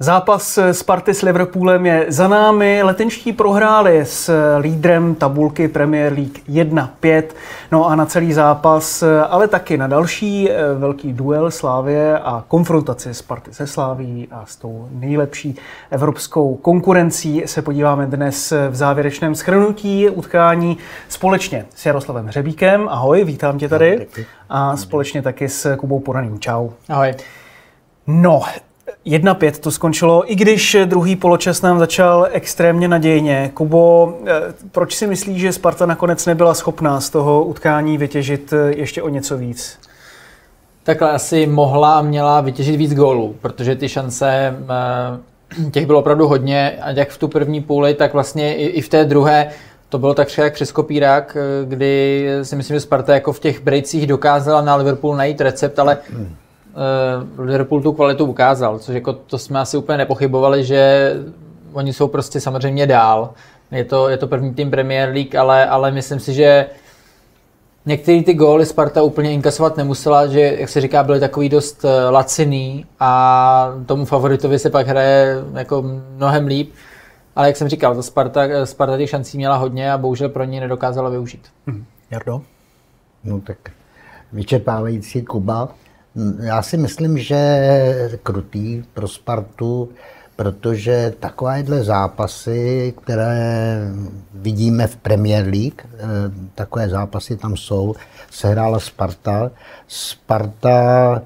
Zápas Sparty s Liverpoolem je za námi. Letenští prohráli s lídrem tabulky Premier League 1-5. No a na celý zápas, ale taky na další eh, velký duel Slávě a konfrontaci Sparty se Sláví a s tou nejlepší evropskou konkurencí se podíváme dnes v závěrečném schrnutí utkání společně s Jaroslavem Hřebíkem. Ahoj, vítám tě tady. A společně taky s Kubou Poraným. Čau. Ahoj. No, 1-5 to skončilo, i když druhý poločas nám začal extrémně nadějně. Kubo, eh, proč si myslíš, že Sparta nakonec nebyla schopná z toho utkání vytěžit eh, ještě o něco víc? Takhle asi mohla a měla vytěžit víc gólů, protože ty šance eh, těch bylo opravdu hodně a jak v tu první půli, tak vlastně i v té druhé to bylo tak jak přes kopírák, kdy si myslím, že Sparta jako v těch brejcích dokázala na Liverpool najít recept, ale hmm Liverpool tu kvalitu ukázal, což jako to jsme asi úplně nepochybovali, že oni jsou prostě samozřejmě dál. Je to, je to první tým Premier League, ale, ale myslím si, že některé ty góly Sparta úplně inkasovat nemusela, že, jak se říká, byly takový dost eh, laciný a tomu favoritovi se pak hraje jako mnohem líp. Ale jak jsem říkal, to Sparta, Sparta těch šancí měla hodně a bohužel pro ně nedokázala využít. Hmm. Jardo? No tak vyčerpávající Kuba. Já si myslím, že krutý pro Spartu, protože takovéhle zápasy, které vidíme v Premier League, eh, takové zápasy tam jsou, sehrála Sparta. Sparta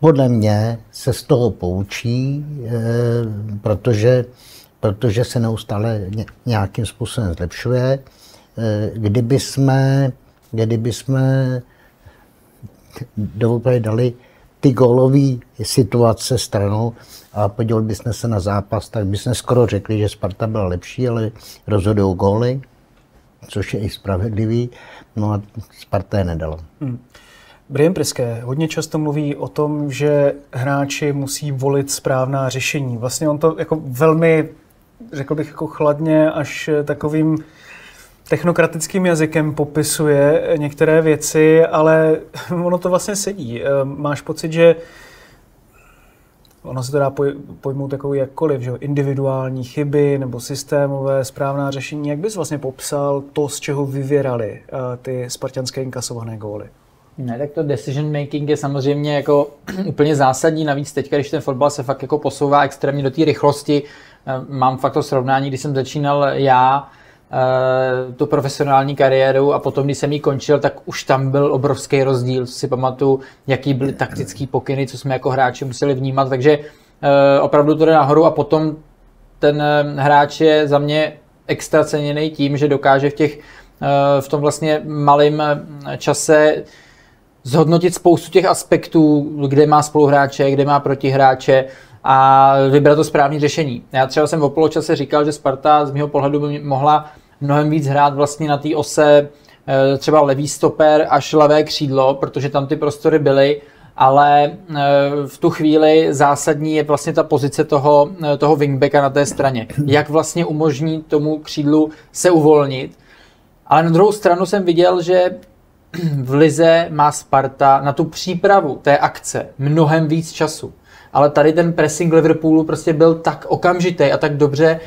podle mě se z toho poučí, eh, protože, protože se neustále nějakým způsobem zlepšuje. Eh, kdyby jsme, kdyby jsme doopravdy dali ty gólové situace stranou a podívali bychom se na zápas, tak bychom skoro řekli, že Sparta byla lepší, ale rozhodují góly, což je i spravedlivý, no a Sparta je nedala. Hmm. Brian Priske hodně často mluví o tom, že hráči musí volit správná řešení. Vlastně on to jako velmi, řekl bych, jako chladně až takovým technokratickým jazykem popisuje některé věci, ale ono to vlastně sedí. Eh, máš pocit, že ono se to dá pojmout takový jakkoliv, že individuální chyby nebo systémové správná řešení. Jak bys vlastně popsal to, z čeho vyvěrali eh, ty spartianské inkasované góly? Ne, tak to decision making je samozřejmě jako úplně zásadní, navíc teď, když ten fotbal se fakt jako posouvá extrémně do té rychlosti. Eh, mám fakt to srovnání, když jsem začínal já, tu profesionální kariéru a potom, když jsem ji končil, tak už tam byl obrovský rozdíl, si pamatuju, jaký byly taktický pokyny, co jsme jako hráči museli vnímat, takže eh, opravdu to jde nahoru a potom ten eh, hráč je za mě extra ceněný tím, že dokáže v těch v tom vlastně malém čase zhodnotit spoustu těch aspektů, kde má spoluhráče, kde má protihráče a vybrat to správné řešení. Já třeba jsem v poločase říkal, že Sparta z mého pohledu by mohla mnohem víc hrát vlastně na té ose eh, třeba levý stoper až levé křídlo, protože tam ty prostory byly, ale eh, v tu chvíli zásadní je vlastně ta pozice toho, eh, toho wingbacka na té straně. Jak vlastně umožní tomu křídlu se uvolnit. Ale na druhou stranu jsem viděl, že v Lize má Sparta na tu přípravu té akce mnohem víc času. Ale tady ten pressing Liverpoolu prostě byl tak okamžitý a tak dobře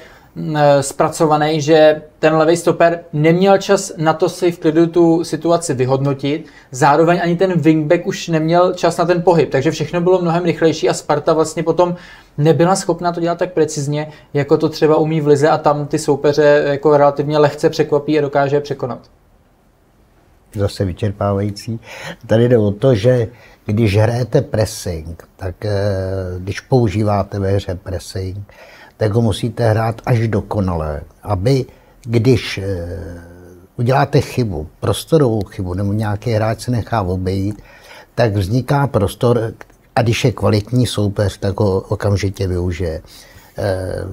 Eh, zpracovaný, že ten levý stoper neměl čas na to si v klidu tu situaci vyhodnotit. Zároveň ani ten wingback už neměl čas na ten pohyb, takže všechno bylo mnohem rychlejší a Sparta vlastně potom nebyla schopna to dělat tak precizně, jako to třeba umí v Lize a tam ty soupeře jako relativně lehce překvapí a dokáže je překonat. Zase vyčerpávající. Tady jde o to, že když hrajete pressing, tak eh, když používáte ve hře pressing, tak ho musíte hrát až dokonale, aby když eh, uděláte chybu, prostorovou chybu, nebo nějaký hráč se nechá obejít, tak vzniká prostor a když je kvalitní soupeř, tak ho okamžitě využije. Eh,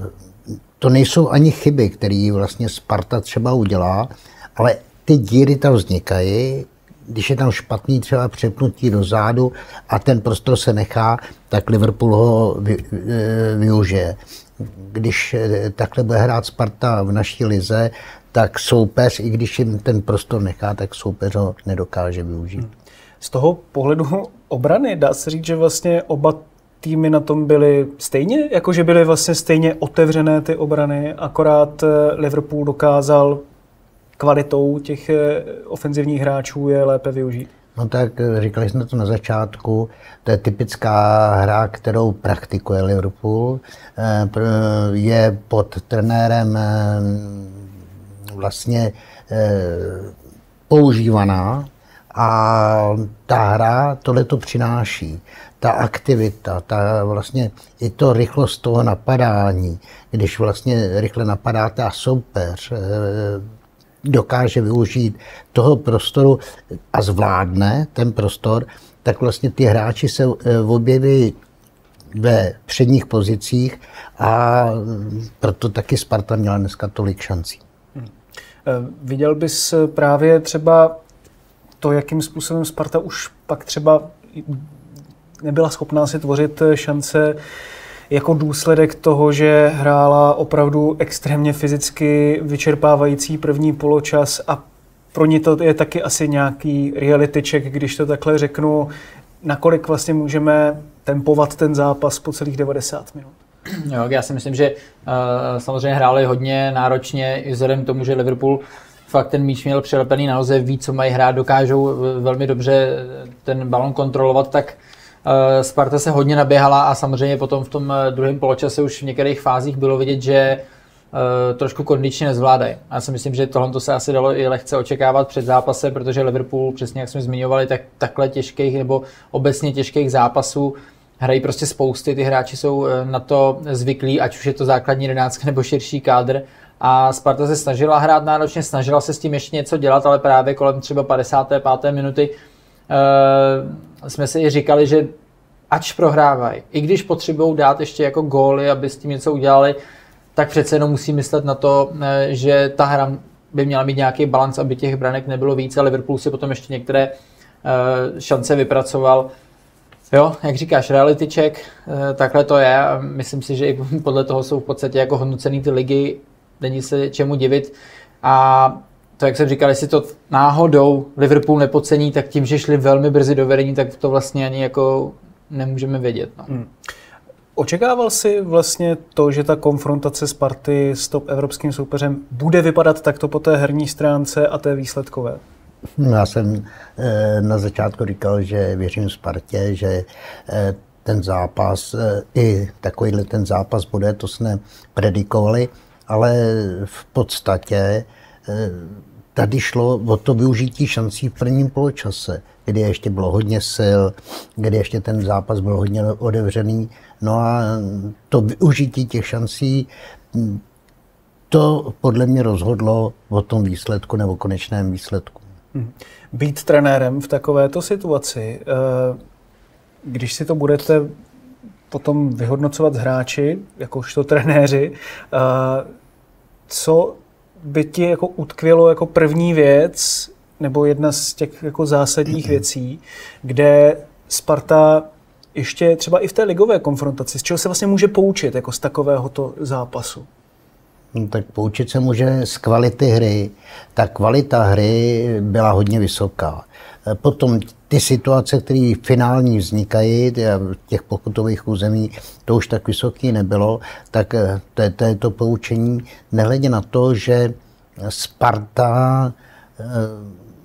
to nejsou ani chyby, které vlastně Sparta třeba udělá, ale ty díry tam vznikají, když je tam špatný třeba přepnutí do zádu a ten prostor se nechá, tak Liverpool ho vy, eh, využije když eh, takhle bude hrát Sparta v naší lize, tak soupeř, i když jim ten prostor nechá, tak soupeř ho nedokáže využít. Z toho pohledu obrany dá se říct, že vlastně oba týmy na tom byly stejně, jakože byly vlastně stejně otevřené ty obrany, akorát eh, Liverpool dokázal kvalitou těch eh, ofenzivních hráčů je lépe využít. No tak eh, říkali jsme to na začátku, to je typická hra, kterou praktikuje Liverpool. Je pod trenérem vlastně používaná a ta hra tohle to přináší ta aktivita, ta vlastně i to rychlost toho napadání, když vlastně rychle napadáte a soupeř eh, dokáže využít toho prostoru a zvládne ten prostor, tak vlastně ty hráči se eh, objeví ve předních pozicích a proto taky Sparta měla dneska tolik šancí. Hmm. Eh, viděl bys právě třeba to, jakým způsobem Sparta už pak třeba nebyla schopná si tvořit šance jako důsledek toho, že hrála opravdu extrémně fyzicky vyčerpávající první poločas a pro ní to je taky asi nějaký reality check, když to takhle řeknu, nakolik vlastně můžeme tempovat ten zápas po celých 90 minut. Jo, já si myslím, že uh, samozřejmě hráli hodně náročně i vzhledem k tomu, že Liverpool fakt ten míč měl přilepený na noze, ví, co mají hrát, dokážou velmi dobře ten balon kontrolovat, tak Eh, Sparta se hodně naběhala a samozřejmě potom v tom eh, druhém poločase už v některých fázích bylo vidět, že eh, trošku kondičně nezvládají. Já si myslím, že tohle se asi dalo i lehce očekávat před zápasem, protože Liverpool, přesně jak jsme zmiňovali, tak takhle těžkých nebo obecně těžkých zápasů hrají prostě spousty, ty hráči jsou na to zvyklí, ať už je to základní jedenáctka nebo širší kádr. A Sparta se snažila hrát náročně, snažila se s tím ještě něco dělat, ale právě kolem třeba 55. minuty jsme si i říkali, že ač prohrávají, i když potřebují dát ještě jako góly, aby s tím něco udělali, tak přece jenom musí myslet na to, eh, že ta hra by měla mít nějaký balans, aby těch branek nebylo více. Liverpool si potom ještě některé uh, šance vypracoval. Jo, jak říkáš, reality check, uh, takhle to je. Myslím si, že i podle toho jsou v podstatě jako hodnocený ty ligy, není se čemu divit. A to, jak jsem říkal, jestli to náhodou Liverpool nepocení, tak tím, že šli velmi brzy do vedení, tak to vlastně ani jako nemůžeme vědět. No. Hmm. Očekával jsi vlastně to, že ta konfrontace Sparty s top evropským soupeřem bude vypadat takto po té herní stránce a té výsledkové? No, já jsem eh, na začátku říkal, že věřím Spartě, že eh, ten zápas, eh, i takovýhle ten zápas bude, to jsme predikovali, ale v podstatě tady šlo o to využití šancí v prvním poločase, kdy ještě bylo hodně sil, kdy ještě ten zápas byl hodně otevřený. No a to využití těch šancí, to podle mě rozhodlo o tom výsledku nebo konečném výsledku. Hmm. Být trenérem v takovéto situaci, eh, když si to budete potom vyhodnocovat hráči, jakožto trenéři, eh, co by ti jako utkvělo jako první věc, nebo jedna z těch jako zásadních věcí, kde Sparta ještě třeba i v té ligové konfrontaci, z čeho se vlastně může poučit jako z takovéhoto zápasu? No, tak poučit se může z kvality hry. Ta kvalita hry byla hodně vysoká. Potom ty situace, které finální vznikají, těch pokutových území, to už tak vysoký nebylo, tak eh, to je to, je to poučení. Nehledě na to, že Sparta eh,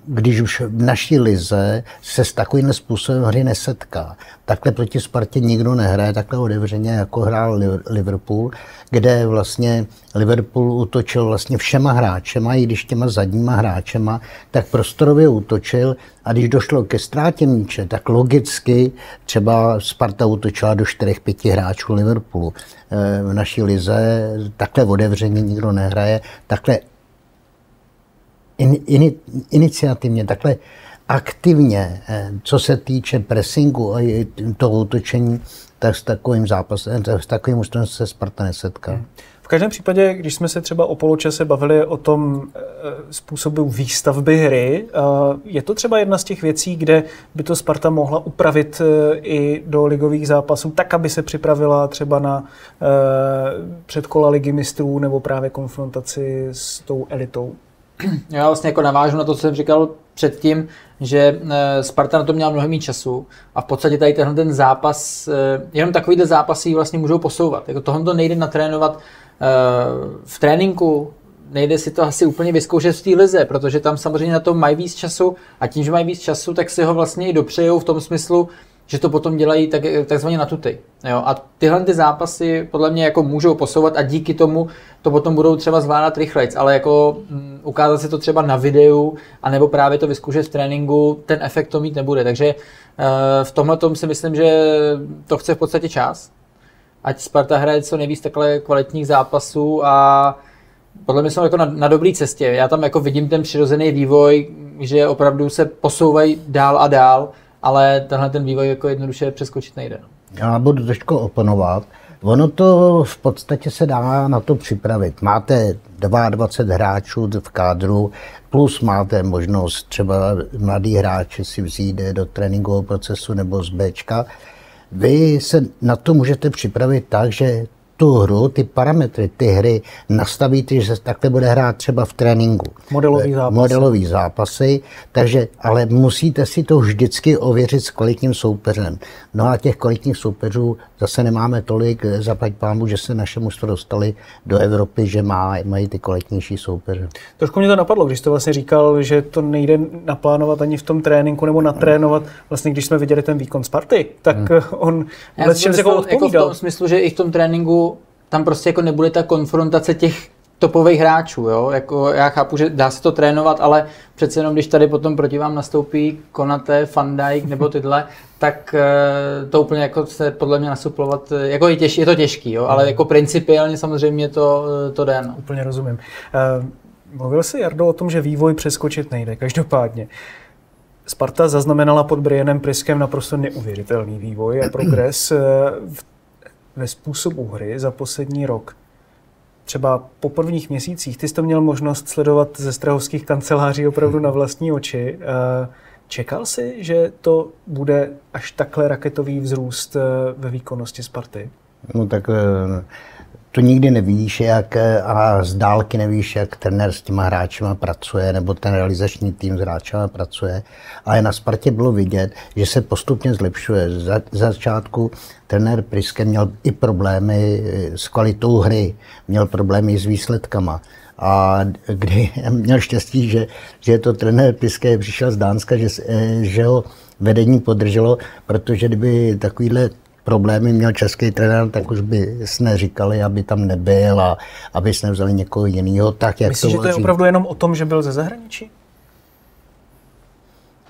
když už v naší lize se s takovým způsobem hry nesetká. Takhle proti Spartě nikdo nehraje takhle otevřeně, jako hrál Liverpool, kde vlastně Liverpool útočil vlastně všema hráčema, i když těma zadníma hráčema, tak prostorově útočil a když došlo ke ztrátě míče, tak logicky třeba Sparta útočila do 4-5 hráčů Liverpoolu. Eh, v naší lize takhle otevřeně nikdo nehraje, takhle in, in, iniciativně, takhle aktivně, eh, co se týče pressingu a toho útočení, tak s takovým zápasem, s takovým ústrovem se Sparta nesetká. Hmm. V každém případě, když jsme se třeba o poločase bavili o tom eh, způsobu výstavby hry, eh, je to třeba jedna z těch věcí, kde by to Sparta mohla upravit i do ligových zápasů, tak, aby se připravila třeba na předkola ligy mistrů nebo právě konfrontaci s tou elitou? Já vlastně jako navážu na to, co jsem říkal předtím, že eh, Sparta na to měla mnohem méně času a v podstatě tady tenhle ten zápas, eh, jenom takovýhle zápasy vlastně můžou posouvat. Jako tohle to nejde natrénovat eh, v tréninku, nejde si to asi úplně vyzkoušet v té lize, protože tam samozřejmě na to mají víc času a tím, že mají víc času, tak si ho vlastně i dopřejou v tom smyslu, že to potom dělají tak, takzvaně na tuty. Jo? A tyhle ty zápasy podle mě jako můžou posouvat a díky tomu to potom budou třeba zvládat rychleji, ale jako um, ukázat si to třeba na videu, anebo právě to vyzkoušet v tréninku, ten efekt to mít nebude. Takže uh, v tomhle tom si myslím, že to chce v podstatě čas. Ať Sparta hraje co nejvíc takhle kvalitních zápasů a podle mě jsou jako na, na dobré cestě. Já tam jako vidím ten přirozený vývoj, že opravdu se posouvají dál a dál ale tenhle ten vývoj jako jednoduše přeskočit nejde. No. Já budu trošku oponovat. Ono to v podstatě se dá na to připravit. Máte 22 hráčů v kádru, plus máte možnost třeba mladý hráči si vzít do tréninkového procesu nebo z Bčka. Vy se na to můžete připravit tak, že tu hru, ty parametry, ty hry nastavíte, že se takhle bude hrát třeba v tréninku. Modelový zápasy. Modelový zápasy, takže, ale musíte si to vždycky ověřit s kvalitním soupeřem. No a těch kvalitních soupeřů zase nemáme tolik, zaplať pámu, že se naše mužstvo dostali do Evropy, že má, mají ty kvalitnější soupeře. Trošku mě to napadlo, když jste vlastně říkal, že to nejde naplánovat ani v tom tréninku nebo natrénovat. Vlastně když jsme viděli ten výkon Sparty, tak hmm. on vůbec čem jako, jako v tom smyslu, že i v tom tréninku tam prostě jako nebude ta konfrontace těch topových hráčů. Jo? Jako já chápu, že dá se to trénovat, ale přece jenom, když tady potom proti vám nastoupí Konate, Fandijk nebo tyhle, tak eh, to úplně jako se podle mě nasuplovat, eh, jako je, těž, je to těžký, jo? ale jako principiálně samozřejmě to, eh, to jde. No. Úplně rozumím. Mluvil jsi, Jardo, o tom, že vývoj přeskočit nejde. Každopádně. Sparta zaznamenala pod Brianem Priskem naprosto neuvěřitelný vývoj a progres ve způsobu hry za poslední rok třeba po prvních měsících, ty jsi to měl možnost sledovat ze strahovských kanceláří opravdu na vlastní oči. Eh, čekal jsi, že to bude až takhle raketový vzrůst eh, ve výkonnosti Sparty? No tak to nikdy nevíš, jak, a z dálky nevíš, jak trenér s těma hráčima pracuje, nebo ten realizační tým s hráčima pracuje. Ale na Spartě bylo vidět, že se postupně zlepšuje. Za, za začátku trenér Priske měl i problémy s kvalitou hry, měl problémy s výsledkama. A kdy měl štěstí, že, že to trenér Priske přišel z Dánska, že, že ho vedení podrželo, protože kdyby takovýhle problémy měl český trenér, tak už by jsme říkali, aby tam nebyl a aby jsme vzali někoho jiného. Tak, jak Myslíš, to že to je opravdu jenom o tom, že byl ze zahraničí?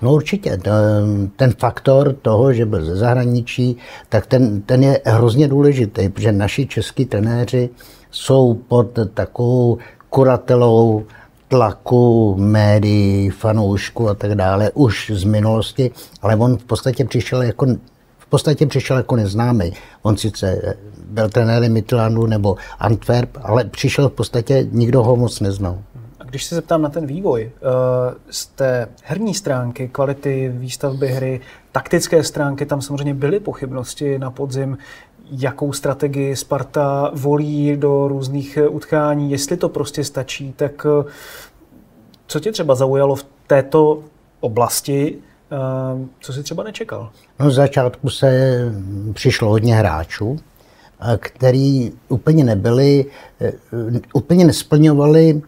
No určitě. Ten faktor toho, že byl ze zahraničí, tak ten, ten je hrozně důležitý, protože naši český trenéři jsou pod takovou kuratelou tlaku médií, fanoušků a tak dále už z minulosti, ale on v podstatě přišel jako podstatě přišel jako neznámý. On sice byl trenérem Midlandu nebo Antwerp, ale přišel v podstatě, nikdo ho moc neznal. A když se zeptám na ten vývoj, eh, z té herní stránky, kvality výstavby hry, taktické stránky, tam samozřejmě byly pochybnosti na podzim, jakou strategii Sparta volí do různých utkání, jestli to prostě stačí, tak eh, co tě třeba zaujalo v této oblasti, co si třeba nečekal? No, z začátku se přišlo hodně hráčů, který úplně nebyli, eh, úplně nesplňovali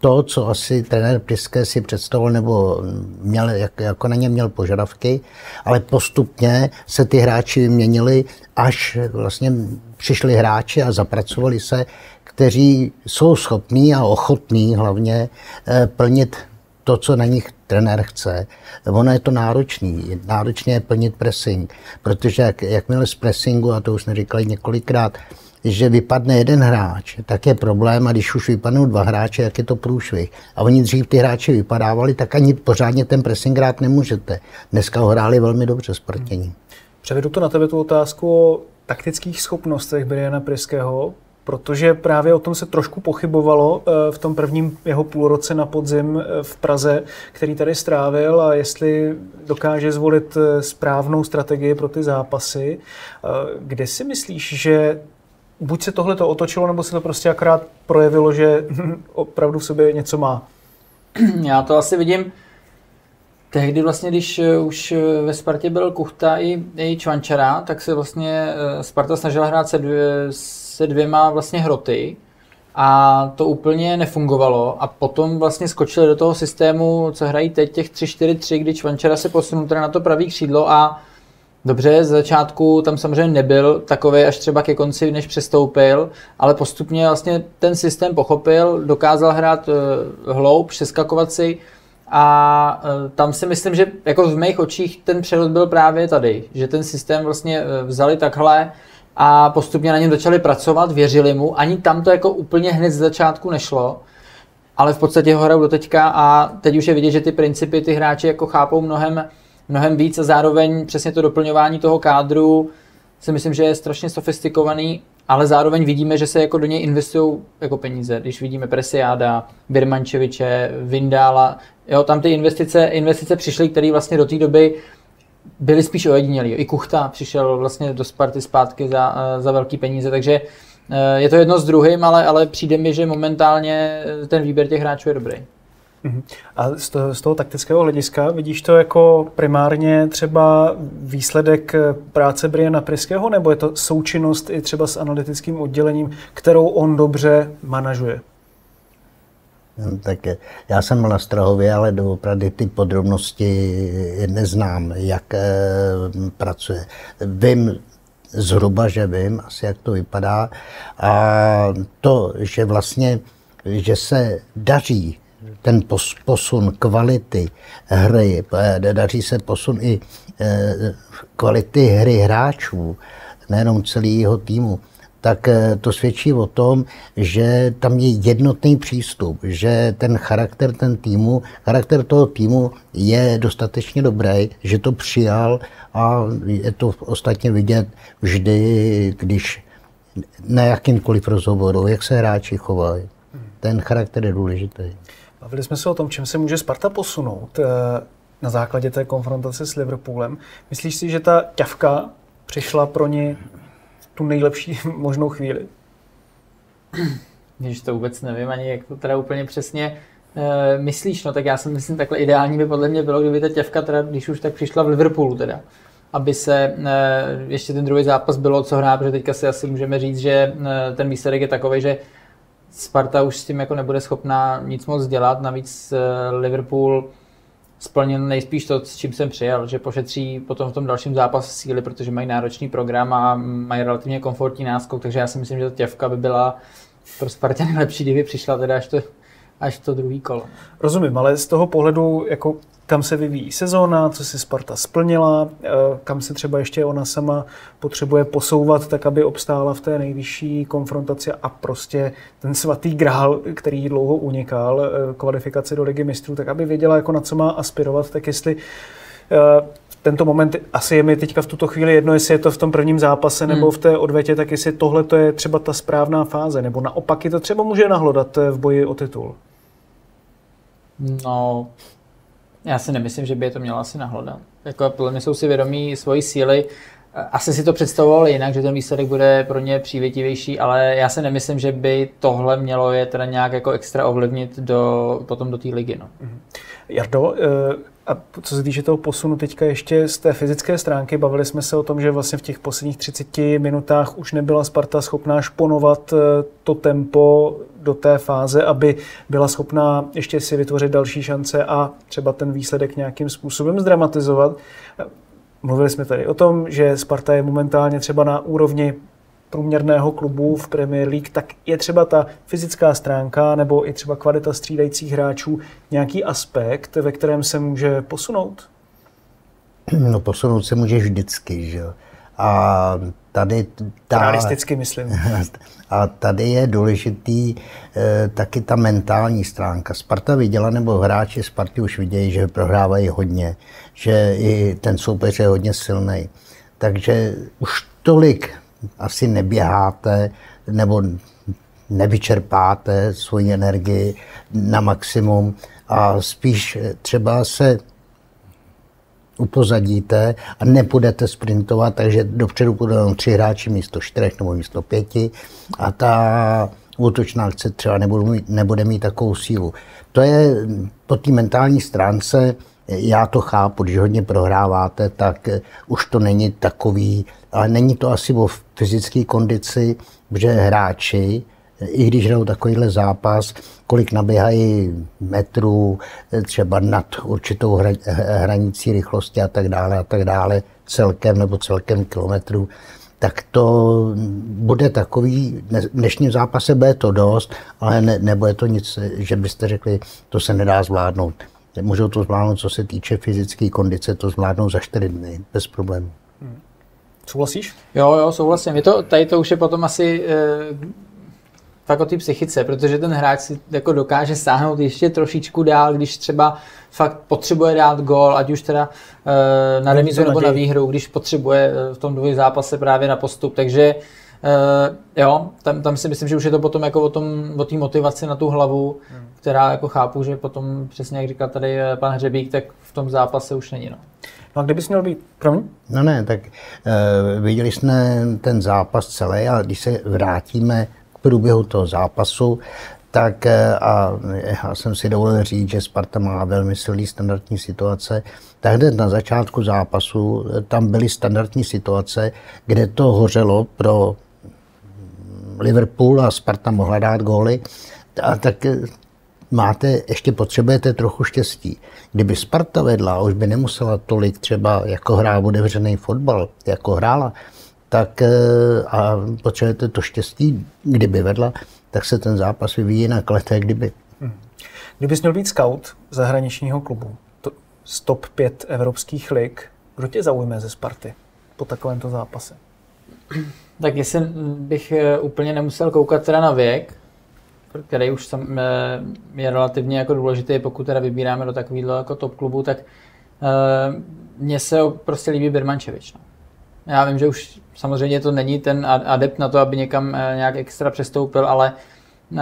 to, co asi trenér Priske si představoval nebo měl, jak, jako na ně měl požadavky, ale postupně se ty hráči vyměnili, až vlastně přišli hráči a zapracovali se, kteří jsou schopní a ochotní hlavně eh, plnit to, co na nich trenér chce. Ono je to náročný. Náročně je plnit pressing, protože jak, jakmile z pressingu, a to už jsme říkali několikrát, že vypadne jeden hráč, tak je problém a když už vypadnou dva hráče, jak je to průšvih. A oni dřív ty hráči vypadávali, tak ani pořádně ten pressing hrát nemůžete. Dneska ho hráli velmi dobře Spartění. Převedu to na tebe tu otázku o taktických schopnostech Briana Priského protože právě o tom se trošku pochybovalo eh, v tom prvním jeho půlroce na podzim eh, v Praze, který tady strávil a jestli dokáže zvolit eh, správnou strategii pro ty zápasy. Kde si myslíš, že buď se tohle to otočilo, nebo se to prostě akorát projevilo, že opravdu v sobě něco má? Já to asi vidím tehdy vlastně, když už ve Spartě byl Kuchta i, i Čvančara, tak se vlastně Sparta snažila hrát se, dvě, se dvěma vlastně hroty a to úplně nefungovalo a potom vlastně skočili do toho systému, co hrají teď, těch 3-4-3, kdy Čvančara se posunul teda na to pravý křídlo a Dobře, z začátku tam samozřejmě nebyl takový až třeba ke konci, než přestoupil, ale postupně vlastně ten systém pochopil, dokázal hrát hloub, přeskakovat si a e, tam si myslím, že jako v mých očích ten přerod byl právě tady, že ten systém vlastně e, vzali takhle a postupně na něm začali pracovat, věřili mu, ani tam to jako úplně hned z začátku nešlo, ale v podstatě ho hrajou do teďka a teď už je vidět, že ty principy ty hráči jako chápou mnohem, mnohem víc a zároveň přesně to doplňování toho kádru si myslím, že je strašně sofistikovaný ale zároveň vidíme, že se jako do něj investují jako peníze. Když vidíme Presiáda, Birmančeviče, Vindála, jo, tam ty investice, investice přišly, které vlastně do té doby byly spíš ojedinělý. I Kuchta přišel vlastně do Sparty zpátky za, za velký peníze, takže eh, je to jedno s druhým, ale, ale přijde mi, že momentálně ten výběr těch hráčů je dobrý. Mhm. A z toho, z toho taktického hlediska vidíš to jako primárně třeba výsledek práce Briana Priského, nebo je to součinnost i třeba s analytickým oddělením, kterou on dobře manažuje? No, tak já jsem na Strahově, ale doopravdy ty podrobnosti neznám, jak e, pracuje. Vím zhruba, že vím asi, jak to vypadá. A to, že vlastně, že se daří ten posun kvality hry, eh, daří se posun i eh, kvality hry hráčů, nejenom celého týmu, tak eh, to svědčí o tom, že tam je jednotný přístup, že ten charakter ten týmu, charakter toho týmu je dostatečně dobrý, že to přijal a je to ostatně vidět vždy, když na jakýmkoliv rozhovoru, jak se hráči chovají. Ten charakter je důležitý. Bavili jsme se o tom, čem se může Sparta posunout eh, na základě té konfrontace s Liverpoolem. Myslíš si, že ta ťavka přišla pro ně tu nejlepší možnou chvíli? Když to vůbec nevím ani, jak to teda úplně přesně e, myslíš, no tak já si myslím, takhle ideální by podle mě bylo, kdyby ta těvka teda, když už tak přišla v Liverpoolu teda, aby se e, ještě ten druhý zápas bylo co hrát, protože teďka si asi můžeme říct, že e, ten výsledek je takový, že Sparta už s tím jako nebude schopná nic moc dělat, navíc eh, Liverpool splnil nejspíš to, s čím jsem přijel, že pošetří potom v tom dalším zápase síly, protože mají náročný program a mají relativně komfortní náskok, takže já si myslím, že ta těvka by byla pro Spartě nejlepší, kdyby přišla teda až to, až to druhý kolo. Rozumím, ale z toho pohledu, jako kam se vyvíjí sezóna, co si Sparta splnila, eh, kam se třeba ještě ona sama potřebuje posouvat, tak aby obstála v té nejvyšší konfrontaci a prostě ten svatý grál, který dlouho unikal, eh, kvalifikace do ligy mistrů, tak aby věděla, jako na co má aspirovat, tak jestli eh, tento moment, asi je mi teďka v tuto chvíli jedno, jestli je to v tom prvním zápase nebo hmm. v té odvetě, tak jestli tohle to je třeba ta správná fáze, nebo naopak je to třeba může nahlodat v boji o titul. No, já si nemyslím, že by je to mělo asi nahlodat. Jako podle mě jsou si vědomí svojí síly. Asi si to představovali jinak, že ten výsledek bude pro ně přívětivější, ale já si nemyslím, že by tohle mělo je teda nějak jako extra ovlivnit do, potom do té ligy. No. Mhm. Jardo, eh, a co se týče toho posunu teďka ještě z té fyzické stránky, bavili jsme se o tom, že vlastně v těch posledních 30 minutách už nebyla Sparta schopná šponovat eh, to tempo do té fáze, aby byla schopná ještě si vytvořit další šance a třeba ten výsledek nějakým způsobem zdramatizovat. Mluvili jsme tady o tom, že Sparta je momentálně třeba na úrovni průměrného klubu v Premier League, tak je třeba ta fyzická stránka nebo i třeba kvalita střídajících hráčů nějaký aspekt, ve kterém se může posunout? No posunout se může vždycky, že jo. A tady ta, Realisticky myslím. A tady je důležitý e, taky ta mentální stránka. Sparta viděla, nebo hráči Sparty už vidějí, že prohrávají hodně, že i ten soupeř je hodně silný. Takže už tolik asi neběháte nebo nevyčerpáte svoji energii na maximum a spíš třeba se upozadíte a nepůjdete sprintovat, takže dopředu půjdou tři hráči místo čtyřech nebo místo pěti a ta útočná akce třeba nebude mít, nebude mít takovou sílu. To je po té mentální stránce, já to chápu, když hodně prohráváte, tak už to není takový, ale není to asi o fyzické kondici, že hráči, i když hrajou takovýhle zápas, kolik naběhají metrů, třeba nad určitou hranicí rychlosti a tak dále a tak dále, celkem nebo celkem kilometrů, tak to bude takový, v dnešním zápase bude to dost, ale ne, nebude to nic, že byste řekli, to se nedá zvládnout. Můžou to zvládnout, co se týče fyzické kondice, to zvládnou za čtyři dny, bez problémů. Hmm. Souhlasíš? Jo, jo, souhlasím. Je to, tady to už je potom asi e, fakt o té psychice, protože ten hráč si jako dokáže sáhnout ještě trošičku dál, když třeba fakt potřebuje dát gol, ať už teda e, na remizu nebo na výhru, když potřebuje eh, v tom druhém zápase právě na postup. Takže e, jo, tam, tam si myslím, že už je to potom jako o tom, o té motivaci na tu hlavu, hmm. která jako chápu, že potom přesně jak říkal tady pan Hřebík, tak v tom zápase už není. No. No a kdybys měl být, promiň? No ne, tak e, viděli jsme ten zápas celý a když se vrátíme průběhu toho zápasu, tak eh, a já jsem si dovolil říct, že Sparta má velmi silný standardní situace, tak hned na začátku zápasu eh, tam byly standardní situace, kde to hořelo pro Liverpool a Sparta mohla dát góly. A tak eh, máte, ještě potřebujete trochu štěstí. Kdyby Sparta vedla, už by nemusela tolik třeba jako hrá otevřený fotbal, jako hrála, tak eh, a potřebujete to štěstí, kdyby vedla, tak se ten zápas vyvíjí na kleté, kdyby. Hmm. Kdybys měl být scout zahraničního klubu, to, z top 5 evropských lig, kdo tě zaujme ze Sparty po takovémto zápase? Tak jestli bych eh, úplně nemusel koukat teda na věk, který už sam, eh, je relativně jako důležitý, pokud teda vybíráme do takového jako top klubu, tak mně se prostě líbí Birmančevič. No. Já vím, že už samozřejmě to není ten adept na to, aby někam eh, nějak extra přestoupil, ale uh,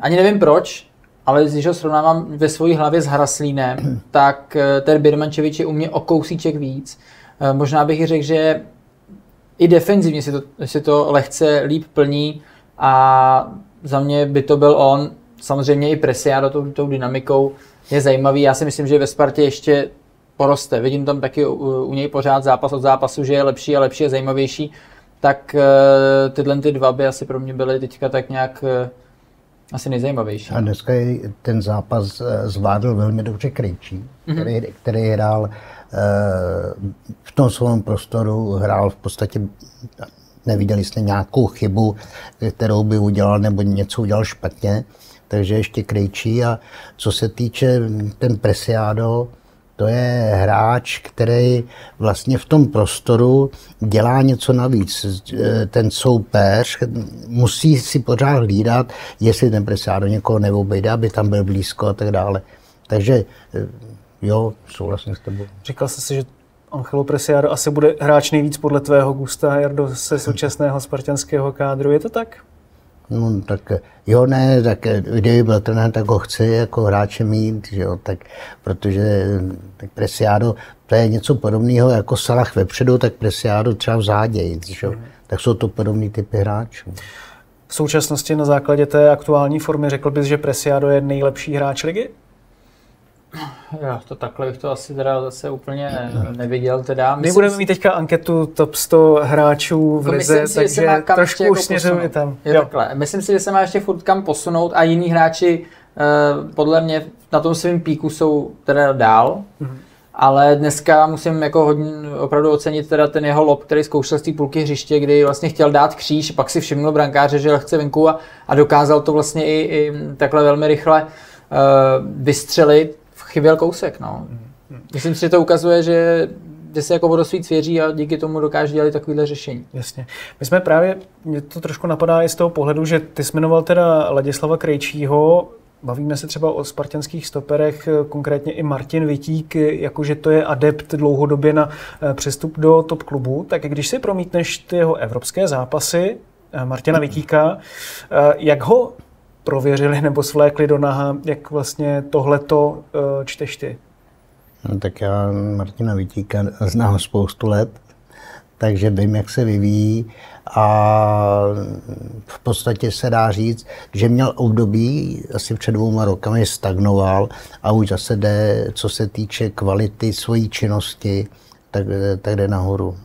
ani nevím proč, ale když ho srovnávám ve své hlavě s Hraslínem, tak uh, ten Birmančevič je u mě o kousíček víc. Možná bych řekl, že i defenzivně si to, si to lehce líp plní a za mě by to byl on, samozřejmě i Presiado tou, tou dynamikou je zajímavý. Já si myslím, že ve Spartě ještě poroste. Vidím tam taky u, u něj pořád zápas od zápasu, že je lepší a lepší a zajímavější. Tak uh, tyhle ty dva by asi pro mě byly teďka tak nějak uh, asi nejzajímavější. A dneska je ten zápas eh, zvládl velmi dobře Krejčí, mm-hmm. který, který hrál v tom svém prostoru, hrál v podstatě neviděli jste nějakou chybu, kterou by udělal nebo něco udělal špatně, takže ještě Krejčí a co se týče ten Presiado, to je hráč, který vlastně v tom prostoru dělá něco navíc. Ten soupeř musí si pořád hlídat, jestli ten do někoho neobejde, aby tam byl blízko a tak dále. Takže jo, souhlasím s tebou. Říkal jsi si, že Angelo Presiado asi bude hráč nejvíc podle tvého gusta, Jardo, se současného spartanského kádru. Je to tak? No tak jo, ne, tak kdyby byl trenér, tak ho chci jako hráče mít, že jo, tak protože tak Presiado, to je něco podobného jako Salah vepředu, tak Presiado třeba v záději, že jo, tak jsou to podobné typy hráčů. V současnosti na základě té aktuální formy řekl bys, že Presiado je nejlepší hráč ligy? Já to takhle bych to asi teda zase úplně neviděl. Teda. Myslím, My budeme mít teďka anketu top 100 hráčů v Lize, si, takže trošku už směřujeme tam. Je jo. takhle. Myslím si, že se má ještě furt kam posunout a jiní hráči uh, podle mě na tom svém píku jsou teda dál. Mm-hmm. Ale dneska musím jako hodně opravdu ocenit teda ten jeho lob, který zkoušel z té půlky hřiště, kdy vlastně chtěl dát kříž, pak si všiml brankáře, že lehce venku a, a dokázal to vlastně i, i takhle velmi rychle uh, vystřelit chyběl kousek. No. Myslím si, že to ukazuje, že že se jako vodosvíc věří a díky tomu dokáže dělat takovéhle řešení. Jasně. My jsme právě, mě to trošku napadá i z toho pohledu, že ty jsi jmenoval teda Ladislava Krejčího, Bavíme se třeba o spartanských stoperech, konkrétně i Martin Vitík, jakože to je adept dlouhodobě na eh, přestup do top klubu, tak když si promítneš ty jeho evropské zápasy, eh, Martina Vitíka, eh, jak ho prověřili nebo svlékli do naha, jak vlastně tohleto uh, čteš ty? No, tak já Martina Vitíka znám spoustu let, takže vím, jak se vyvíjí a v podstatě se dá říct, že měl období asi před dvouma rokami stagnoval a už zase jde, co se týče kvality svojí činnosti, tak, tak jde nahoru.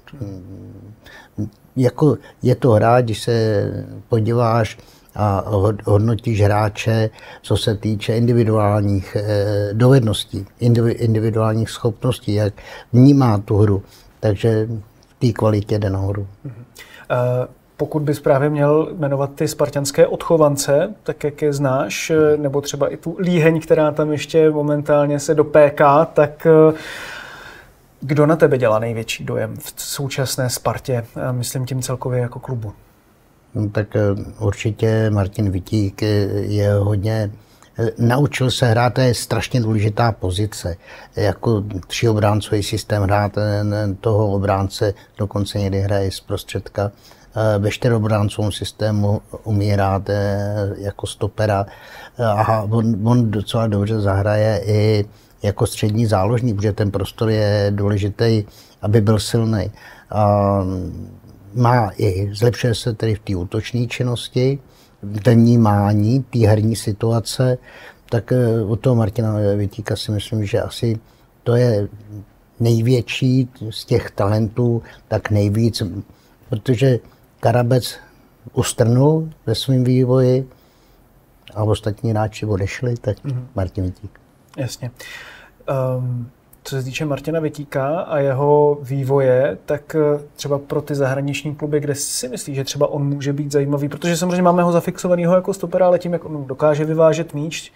Jako je to hra, když se podíváš a hodnotíš hráče, co se týče individuálních eh, dovedností, individuálních schopností, jak vnímá tu hru. Takže v té kvalitě jde nahoru. Mm-hmm. Pokud bys právě měl jmenovat ty spartianské odchovance, tak jak je znáš, eh, nebo třeba i tu líheň, která tam ještě momentálně se dopéká, tak eh, kdo na tebe dělá největší dojem v současné Spartě, myslím tím celkově jako klubu? No, tak určitě Martin Vitík je hodně Naučil se hrát, to je strašně důležitá pozice. Jako tříobráncový systém hrát toho obránce, dokonce někdy hraje z prostředka. Ve čtyřobráncovém systému umí hrát eh, jako stopera a on, on docela dobře zahraje i jako střední záložník, protože ten prostor je důležitý, aby byl silný. A má i, zlepšuje se tedy v té útočné činnosti, vnímání té herní situace, tak eh, od toho Martina Vytíka si myslím, že asi to je největší z těch talentů, tak nejvíc, protože Karabec ustrnul ve svém vývoji a ostatní hráči odešli, tak mm-hmm. Martin Vytík. Jasně. Um, co se týče Martina Vytíka a jeho vývoje, tak eh, třeba pro ty zahraniční kluby, kde si myslí, že třeba on může být zajímavý, protože samozřejmě máme ho zafixovaného jako stopera, ale tím, jak on dokáže vyvážet míč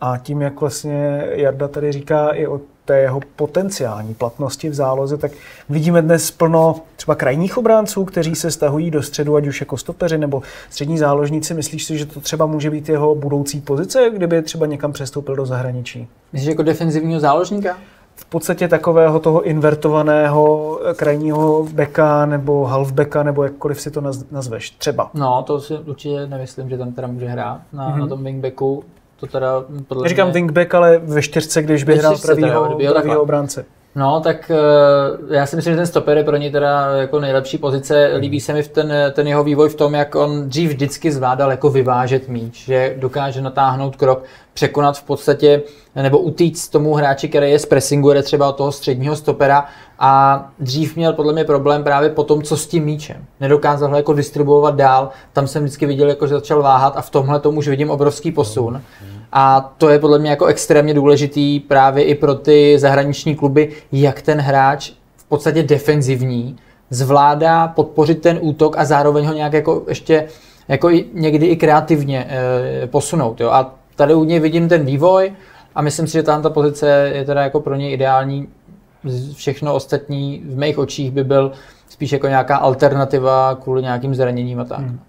a tím, jak vlastně Jarda tady říká i o té jeho potenciální platnosti v záloze, tak vidíme dnes plno třeba krajních obránců, kteří se stahují do středu, ať už jako stopeři nebo střední záložníci. Myslíš si, že to třeba může být jeho budoucí pozice, kdyby třeba někam přestoupil do zahraničí? Myslíš jako defenzivního záložníka? V podstatě takového toho invertovaného krajního beka nebo halfbacka, nebo jakkoliv si to nazveš, třeba. No, to si určitě nemyslím, že tam teda může hrát na, mm-hmm. na tom wingbacku. To teda podle Říkám mě... wingback, ale ve čtyřce, když by hrál pravýho, pravýho obránce. No, tak uh, já si myslím, že ten stoper je pro ně teda jako nejlepší pozice. Líbí se mi v ten, ten jeho vývoj v tom, jak on dřív vždycky zvládal jako vyvážet míč, že dokáže natáhnout krok, překonat v podstatě nebo utíct tomu hráči, který je z pressingu, je třeba od toho středního stopera a dřív měl podle mě problém právě po tom, co s tím míčem. Nedokázal ho jako distribuovat dál, tam jsem vždycky viděl, jako, že začal váhat a v tomhle tomu už vidím obrovský posun. A to je podle mě jako extrémně důležitý právě i pro ty zahraniční kluby, jak ten hráč v podstatě defenzivní zvládá podpořit ten útok a zároveň ho nějak jako ještě jako i, někdy i kreativně e, posunout. Jo? A tady u něj vidím ten vývoj a myslím si, že tam ta pozice je teda jako pro něj ideální. Všechno ostatní v mých očích by byl spíš jako nějaká alternativa kvůli nějakým zraněním a tak. Hmm.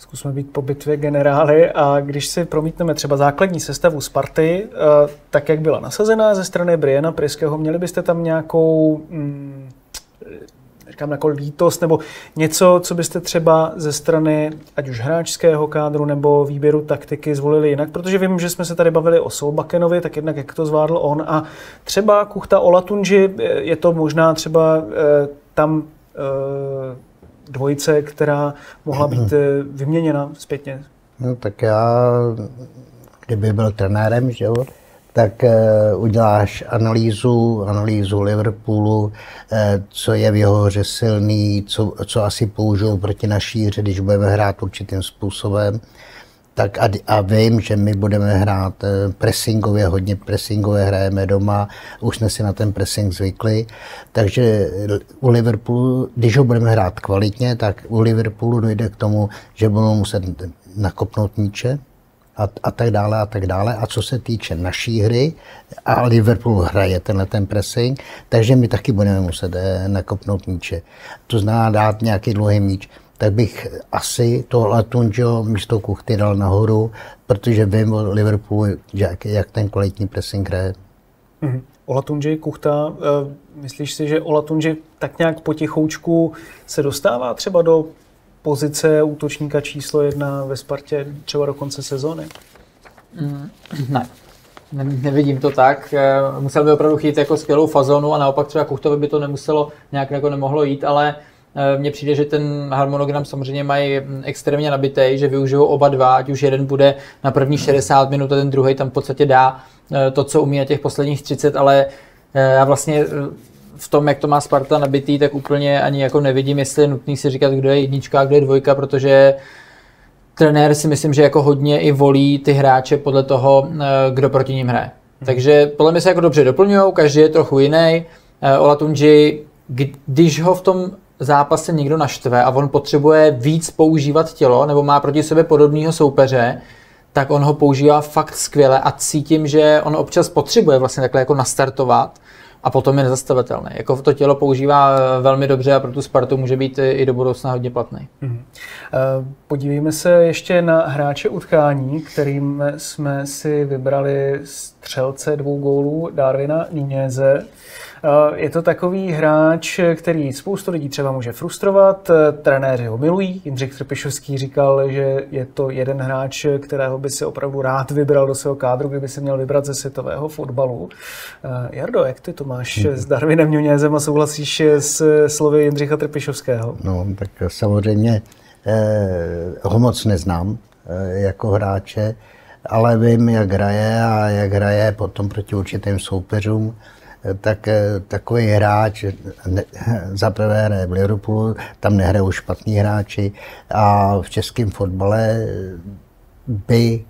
Zkusme být po bitvě generály a když si promítneme třeba základní sestavu Sparty, eh, tak jak byla nasazená ze strany Briana Priského, měli byste tam nějakou mm, říkám jako lítost nebo něco, co byste třeba ze strany ať už hráčského kádru nebo výběru taktiky zvolili jinak, protože vím, že jsme se tady bavili o Solbakenovi, tak jednak jak to zvládl on a třeba Kuchta Olatunji, je to možná třeba eh, tam eh, dvojice, která mohla být eh, vyměněna zpětně. No tak já, kdyby byl trenérem, že jo, tak eh, uděláš analýzu, analýzu Liverpoolu, eh, co je v jeho hře silný, co, co asi použijou proti naší hře, když budeme hrát určitým způsobem. Tak a, a vím, že my budeme hrát eh, pressingově, hodně pressingově hrajeme doma, už jsme si na ten pressing zvykli, takže u Liverpoolu, když ho budeme hrát kvalitně, tak u Liverpoolu dojde k tomu, že budou muset nakopnout míče, a, a tak dále a tak dále. A co se týče naší hry, a Liverpool hraje tenhle ten pressing, takže my taky budeme muset eh, nakopnout míče. To znamená dát nějaký dlouhý míč tak bych asi toho Latunjo místo Kuchty dal nahoru, protože vím o Liverpoolu, jak, jak ten kvalitní pressing hraje. Mm-hmm. Olatunji, Kuchta, e, myslíš si, že Olatunji tak nějak potichoučku se dostává třeba do pozice útočníka číslo jedna ve Spartě třeba do konce sezóny? Mm, ne. ne. Nevidím to tak. Musel by opravdu chytit jako skvělou fazonu a naopak třeba Kuchtovi by to nemuselo, nějak jako nemohlo jít, ale Eh, mně přijde, že ten harmonogram samozřejmě mají mm, extrémně nabitý, že využijou oba dva, ať už jeden bude na první 60 minut a ten druhý tam v podstatě dá eh, to, co umí na těch posledních 30, ale eh, já vlastně v tom, jak to má Sparta nabitý, tak úplně ani jako nevidím, jestli je nutný si říkat, kdo je jednička a kdo je dvojka, protože trenér si myslím, že jako hodně i volí ty hráče podle toho, kdo proti ním hraje. Hmm. Takže podle mě se jako dobře doplňují, každý je trochu jiný. Ola Tunji, když ho v tom zápase někdo naštve a on potřebuje víc používat tělo nebo má proti sobě podobného soupeře, tak on ho používá fakt skvěle a cítím, že on občas potřebuje vlastně takhle jako nastartovat a potom je nezastavitelný. Jako to tělo používá eh, velmi dobře a pro tu Spartu může být i do budoucna hodně platný. Mm. Podívejme se ještě na hráče utkání, kterým jsme si vybrali střelce dvou gólů Darwina Nunéze. Eh, je to takový hráč, který spoustu lidí třeba může frustrovat, eh, trenéři ho milují. Jindřich Trpišovský říkal, že je to jeden hráč, kterého by si opravdu rád vybral do svého kádru, kdyby se měl vybrat ze světového fotbalu. Eh, Jardo, jak ty to máš hmm. s Darwinem Nunězem a souhlasíš s slovy Jindřicha Trpišovského? No, tak samozřejmě eh, ho moc neznám eh, jako hráče, ale vím, jak hraje a jak hraje potom proti určitým soupeřům tak eh, takový hráč ne, za prvé hraje v Liverpoolu, tam nehrajou špatní hráči a v českém fotbale by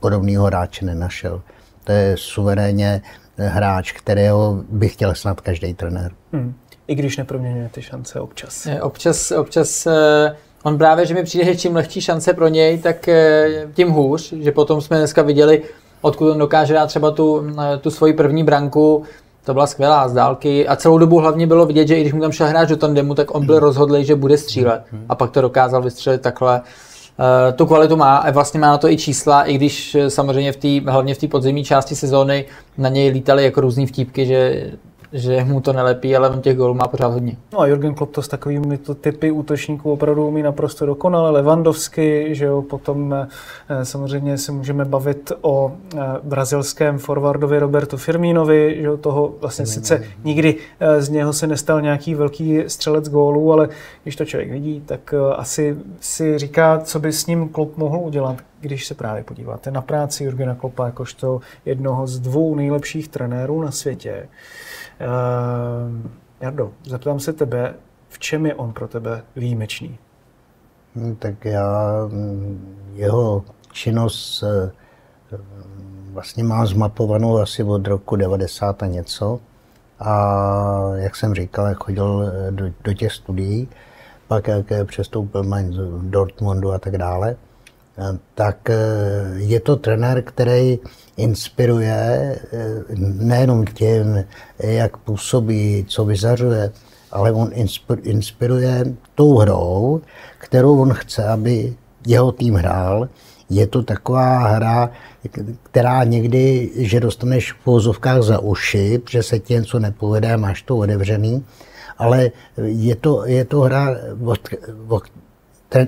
podobného hráče nenašel. To je suverénně hráč, kterého by chtěl snad každý trenér. Hmm. I když neproměňuje ty šance občas. Občas, občas eh, on právě, že mi přijde, že čím lehčí šance pro něj, tak eh, tím hůř, že potom jsme dneska viděli odkud on dokáže dát třeba tu, eh, tu svoji první branku, to byla skvělá z dálky. A celou dobu hlavně bylo vidět, že i když mu tam šel hráč do tandemu, tak on byl rozhodlý, že bude střílet. A pak to dokázal vystřelit takhle. Uh, tu kvalitu má a vlastně má na to i čísla, i když eh, samozřejmě v té, hlavně v té podzemní části sezóny na něj lítali jako různý vtípky, že že mu to nelepí, ale on těch gólů má pořád hodně. No a Jurgen Klopp to s takovými to typy útočníků opravdu umí naprosto dokonale. Levandovsky, že jo, potom eh, samozřejmě se můžeme bavit o eh, brazilském forwardovi Roberto Firmínovi, že jo, toho vlastně Firmino. sice nikdy eh, z něho se nestal nějaký velký střelec gólů, ale když to člověk vidí, tak asi si říká, co by s ním Klopp mohl udělat když se právě podíváte na práci Jurgena Kloppa jakožto jednoho z dvou nejlepších trenérů na světě, Uh, Jardo, zeptám se tebe, v čem je on pro tebe výjimečný? Hmm, tak já mm, jeho činnost eh, vlastně má zmapovanou asi od roku 90 a něco. A jak jsem říkal, chodil eh, do, do těch studií, pak jak přestoupil v Dortmundu a tak dále, tak je to trenér, který inspiruje eh, nejenom tím, jak působí, co vyzařuje, ale on inspiruje tou hrou, kterou on chce, aby jeho tým hrál. Je to taková hra, která někdy, že dostaneš v pouzovkách za uši, že se ti něco nepovede, máš to otevřený, ale je to, je to hra,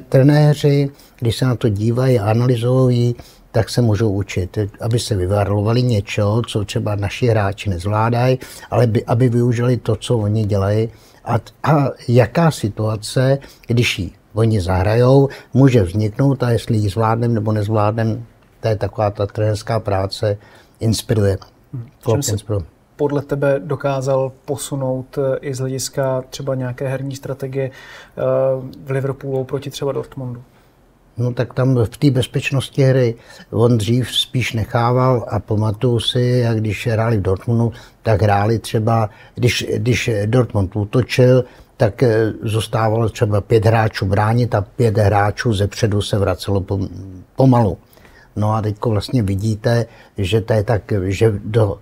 trenéři, když se na to dívají a analyzují, tak se můžou učit, aby se vyvarlovali něco, co třeba naši hráči nezvládají, ale by, aby využili to, co oni dělají. A, a jaká situace, když ji oni zahrajou, může vzniknout a jestli ji zvládneme nebo nezvládneme, to je taková ta trenerská práce, inspiruje. Hmm. se podle tebe dokázal posunout eh, i z hlediska třeba nějaké herní strategie eh, v Liverpoolu proti třeba Dortmundu? No tak tam v té bezpečnosti hry on dřív spíš nechával a pamatuju si, jak když hráli v Dortmundu, tak hráli třeba, když, když Dortmund útočil, tak eh, zůstávalo třeba pět hráčů bránit a pět hráčů ze předu se vracelo pomalu. No a teď vlastně vidíte, že to je tak, že do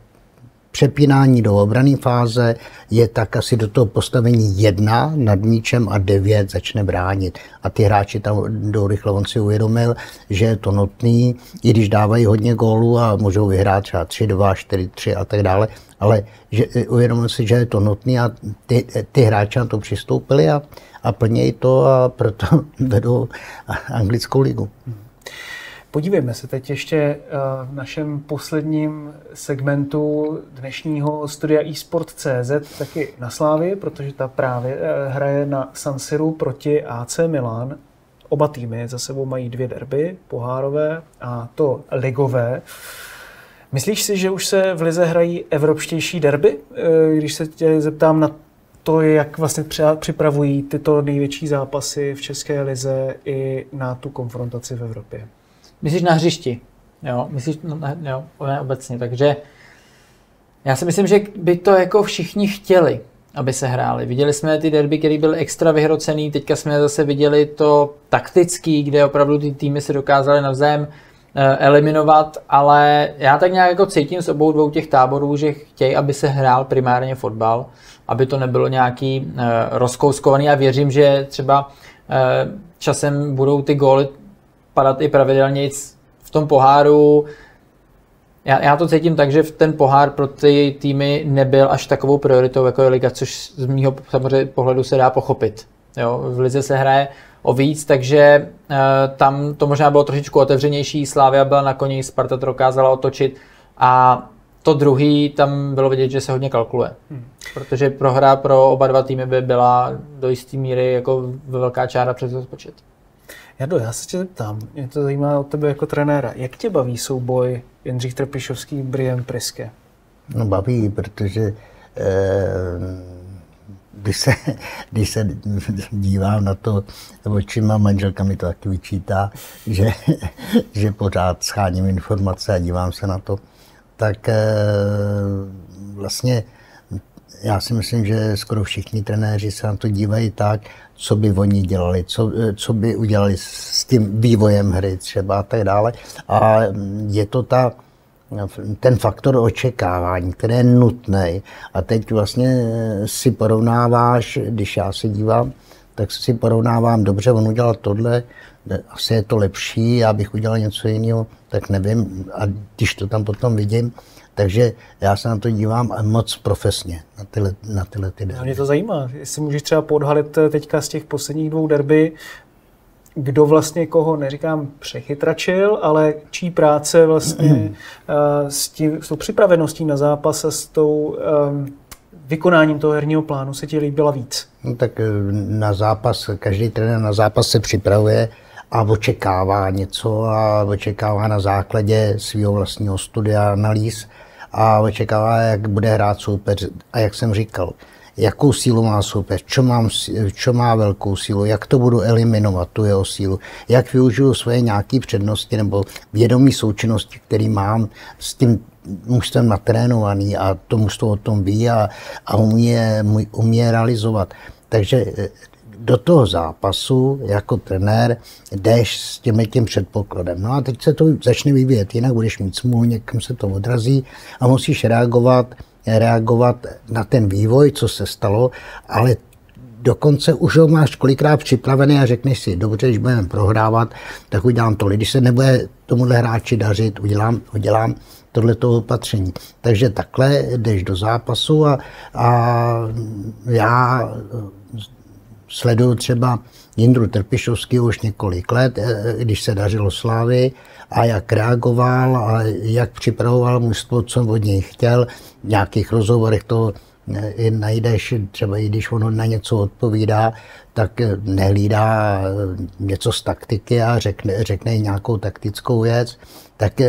přepínání do obrané fáze je tak asi do toho postavení jedna nad míčem a devět začne bránit. A ty hráči tam jdou rychle, on si uvědomil, že je to nutný, i když dávají hodně gólů a můžou vyhrát třeba 3, 2, 4, 3 a tak dále, ale že, uvědomil si, že je to nutné a ty, ty hráči na to přistoupili a, a plnějí to a proto vedou anglickou ligu. Podívejme se teď ještě eh, v našem posledním segmentu dnešního studia eSport.cz taky na Slávě, protože ta právě eh, hraje na San Siru proti AC Milan. Oba týmy za sebou mají dvě derby, pohárové a to ligové. Myslíš si, že už se v Lize hrají evropštější derby? Eh, když se tě zeptám na to, jak vlastně připravují tyto největší zápasy v České lize i na tu konfrontaci v Evropě. Myslíš na hřišti? Jo, myslíš, no, jo, ne obecně, takže já si myslím, že by to jako všichni chtěli, aby se hráli. Viděli jsme ty derby, který byl extra vyhrocený, teďka jsme zase viděli to taktický, kde opravdu ty týmy se dokázaly navzájem eh, eliminovat, ale já tak nějak jako cítím z obou dvou těch táborů, že chtějí, aby se hrál primárně fotbal aby to nebylo nějaký uh, rozkouskovaný a věřím, že třeba uh, časem budou ty góly padat i pravidelně v tom poháru. Já, já to cítím tak, že ten pohár pro ty týmy nebyl až takovou prioritou, jako je liga, což z mého samozřejmě pohledu se dá pochopit. Jo, v lize se hraje o víc, takže uh, tam to možná bylo trošičku otevřenější. Slávia byla na koni, Sparta to dokázala otočit a to druhý, tam bylo vidět, že se hodně kalkuluje. Hmm. Protože prohra pro oba dva týmy by byla do jisté míry jako velká čára přes rozpočet. Jado, já se tě zeptám, mě to zajímá od tebe jako trenéra. Jak tě baví souboj Jindřich Trpišovský, Brian Priske? No baví, protože eh, když, se, když se dívám na to očima, manželka mi to taky vyčítá, že, že pořád scháním informace a dívám se na to, tak eh, vlastně já si myslím, že skoro všichni trenéři se na to dívají tak, co by oni dělali, co, co by udělali s tím vývojem hry třeba a tak dále. A je to ta, ten faktor očekávání, který je nutný. A teď vlastně si porovnáváš, když já se dívám, tak si porovnávám, dobře, on udělal tohle, asi je to lepší, já bych udělal něco jiného, tak nevím. A když to tam potom vidím, takže já se na to dívám moc profesně, na tyhle, na tyhle ty derby. Mě to zajímá, jestli můžeš třeba podhalit eh, teďka z těch posledních dvou derby, kdo vlastně koho, neříkám přechytračil, ale čí práce vlastně uh, s, tím, s tou připraveností na zápas a s tou um, vykonáním toho herního plánu se ti líbila víc? No tak eh, na zápas, každý trenér na zápas se připravuje a očekává něco a očekává na základě svého vlastního studia analýz a očekává, jak bude hrát soupeř. A jak jsem říkal, jakou sílu má soupeř, čo, mám, čo má velkou sílu, jak to budu eliminovat, tu jeho sílu, jak využiju svoje nějaké přednosti nebo vědomí součinnosti, který mám s tím mužstvem natrénovaný a to mužstvo o tom ví a, a umí, umí je realizovat. Takže eh, do toho zápasu jako trenér jdeš s tím tím předpokladem. No a teď se to začne vyvíjet, jinak budeš mít smůlu, někam se to odrazí a musíš reagovat, reagovat na ten vývoj, co se stalo, ale dokonce už ho máš kolikrát připravený a řekneš si, dobře, když budeme prohrávat, tak udělám to. Když se nebude tomuhle hráči dařit, udělám, udělám tohleto opatření. Takže takhle jdeš do zápasu a, a já sleduju třeba Jindru Trpišovský už několik let, eh, když se dařilo Slávy a jak reagoval a jak připravoval mužstvo, co od něj chtěl. V nějakých rozhovorech to eh, najdeš, třeba i když on na něco odpovídá, tak eh, nehlídá něco z taktiky a řekne, řekne nějakou taktickou věc, tak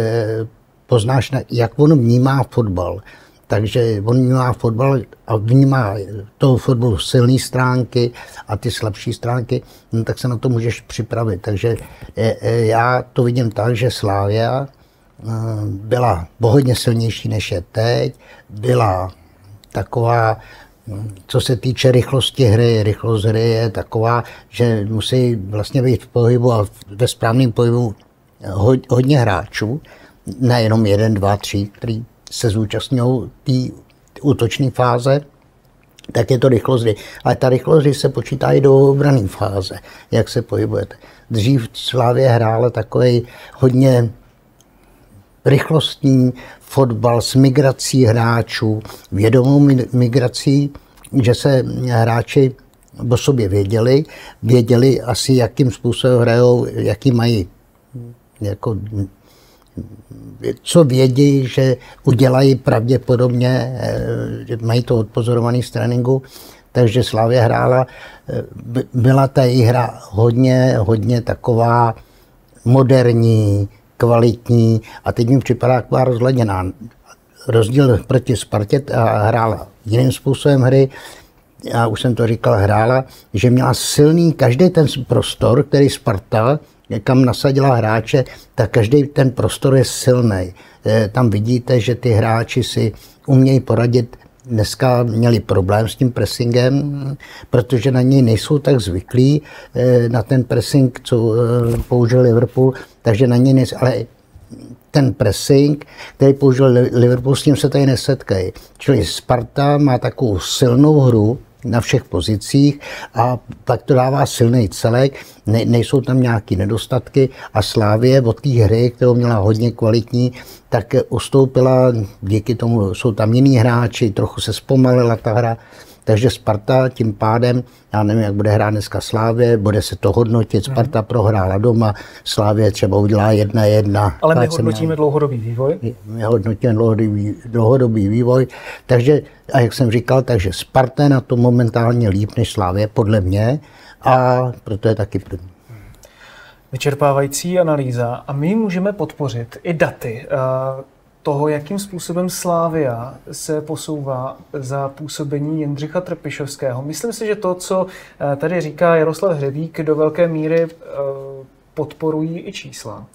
poznáš, jak on vnímá fotbal. Takže on vnímá fotbal a vnímá toho fotbalu silné stránky a ty slabší stránky, no, tak se na to můžeš připravit. Takže já to vidím tak, že Slávia eh, byla hodně silnější než je teď, byla taková, co se týče rychlosti hry, rychlost hry je taková, že musí vlastně být v pohybu a ve správném pohybu hodně hráčů, nejenom jeden, dva, tři, který se zúčastňují té útočné fáze, tak je to rychlost. Ale ta rychlost se počítá i do obrané fáze, jak se pohybujete. Dřív Slávě hrála takový hodně rychlostní fotbal s migrací hráčů, vědomou migrací, že se hráči o sobě věděli, věděli asi, jakým způsobem hrajou, jaký mají jako co vědí, že udělají pravděpodobně, že mají to odpozorovaný z tréninku, takže Slavě hrála, byla ta její hra hodně, hodně taková moderní, kvalitní a teď mi připadá taková rozleděná. Rozdíl proti Spartě a hrála jiným způsobem hry, já už jsem to říkal, hrála, že měla silný každý ten prostor, který Sparta, kam nasadila hráče, tak každý ten prostor je silný. Eh, tam vidíte, že ty hráči si umějí poradit dneska měli problém s tím pressingem, protože na něj nejsou tak zvyklí, eh, na ten pressing, co eh, použil Liverpool, takže na něj nejsou, ale ten pressing, který použil Liverpool, s tím se tady nesetkají. Čili Sparta má takovou silnou hru, na všech pozicích a tak to dává silný celek, ne, nejsou tam nějaké nedostatky a Slávě od té hry, kterou měla hodně kvalitní, tak ustoupila, díky tomu jsou tam jiní hráči, trochu se zpomalila ta hra, takže Sparta tím pádem, já nevím, jak bude hrát dneska Slávě, bude se to hodnotit, Sparta mm. prohrála doma, Slávě třeba udělá jedna jedna. Ale my hodnotíme měl, dlouhodobý vývoj? My hodnotíme dlouhodobý, dlouhodobý vývoj, takže, a jak jsem říkal, takže Sparta je na to momentálně líp než Slávě, podle mě, a proto je taky první vyčerpávající analýza a my můžeme podpořit i daty toho, jakým způsobem Slávia se posouvá za působení Jindřicha Trpišovského. Myslím si, že to, co eh, tady říká Jaroslav Hřebík, do velké míry eh, podporují i čísla.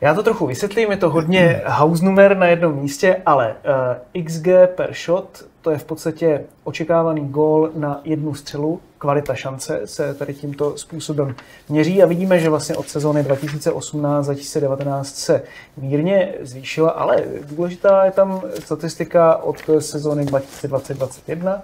Já to trochu vysvětlím, je to hodně house number na jednom místě, ale uh, XG per shot, to je v podstatě očekávaný gól na jednu střelu, kvalita šance se tady tímto způsobem měří a vidíme, že vlastně od sezóny 2018-2019 se mírně zvýšila, ale důležitá je tam statistika od sezóny 2020-2021,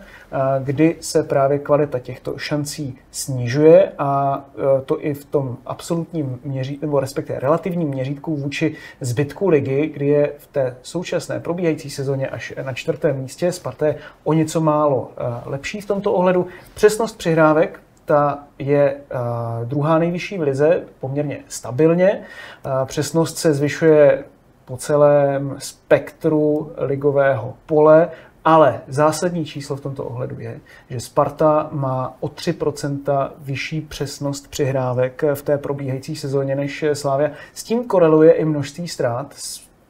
kdy se právě kvalita těchto šancí snižuje a e, to i v tom absolutním měřítku, nebo respektive relativním měřítku vůči zbytku ligy, kdy je v té současné probíhající sezóně až na čtvrtém místě. Sparta je o něco málo e, lepší v tomto ohledu. Přesnost přihrávek ta je uh, druhá nejvyšší v lize, poměrně stabilně. Uh, přesnost se zvyšuje po celém spektru ligového pole ale zásadní číslo v tomto ohledu je, že Sparta má o 3% vyšší přesnost přihrávek v té probíhající sezóně než Slávia. S tím koreluje i množství ztrát.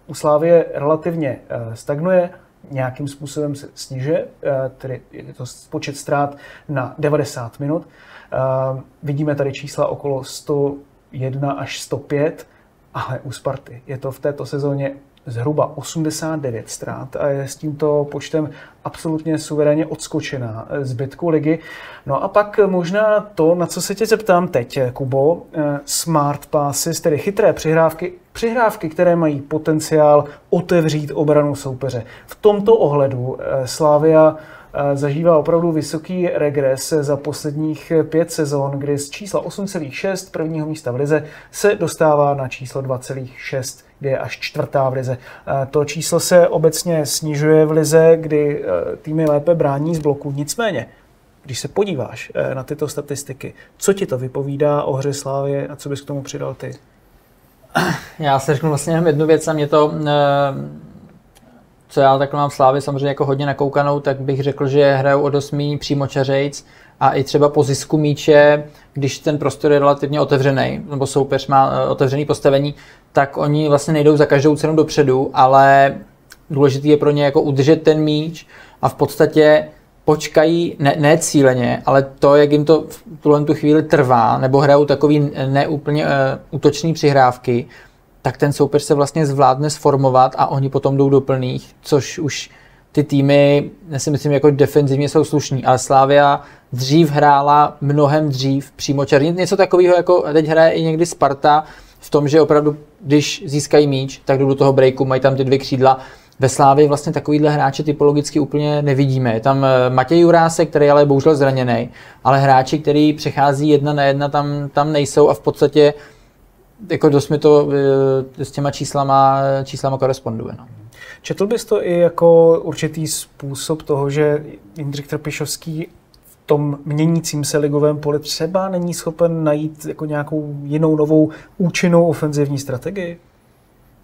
U Slávie relativně eh, stagnuje, nějakým způsobem se snižuje, eh, tedy je to počet ztrát na 90 minut. Eh, vidíme tady čísla okolo 101 až 105, ale u Sparty je to v této sezóně zhruba 89 ztrát a je s tímto počtem absolutně suverénně odskočená zbytku ligy. No a pak možná to, na co se tě zeptám teď, Kubo, eh, smart passes, tedy chytré přihrávky, přihrávky, které mají potenciál otevřít obranu soupeře. V tomto ohledu eh, Slávia eh, zažívá opravdu vysoký regres za posledních pět sezon, kdy z čísla 8,6 prvního místa v lize se dostává na číslo 2,6 kdy je až čtvrtá v lize. To číslo se obecně snižuje v lize, kdy týmy lépe brání z bloku. Nicméně, když se podíváš na tyto statistiky, co ti to vypovídá o hře Slávě a co bys k tomu přidal ty? Já se řeknu vlastně jenom jednu věc a mě to, co já takhle mám Slávy samozřejmě jako hodně nakoukanou, tak bych řekl, že hrajou o dost přímo čařejc a i třeba po zisku míče, když ten prostor je relativně otevřený, nebo soupeř má otevřený postavení, tak oni vlastně nejdou za každou cenu dopředu, ale důležitý je pro ně jako udržet ten míč a v podstatě počkají, ne, ne cíleně, ale to, jak jim to v tuhle tu chvíli trvá, nebo hrajou takový neúplně uh, útočný přihrávky, tak ten soupeř se vlastně zvládne sformovat a oni potom jdou do plných, což už ty týmy, já si myslím, jako defenzivně jsou slušní, ale Slávia dřív hrála mnohem dřív přímo černě. Něco takového, jako teď hraje i někdy Sparta, v tom, že opravdu, když získají míč, tak jdou do toho breaku, mají tam ty dvě křídla. Ve Slávě vlastně takovýhle hráče typologicky úplně nevidíme. Je tam eh, Matěj Jurásek, který ale je bohužel zraněný, ale hráči, který přechází jedna na jedna, tam, tam nejsou a v podstatě jako dost mi to eh, s těma číslama, číslama koresponduje. No. Četl bys to i jako určitý způsob toho, že Jindřich Trpišovský tom měnícím se ligovém poli třeba není schopen najít jako nějakou jinou novou účinnou ofenzivní strategii?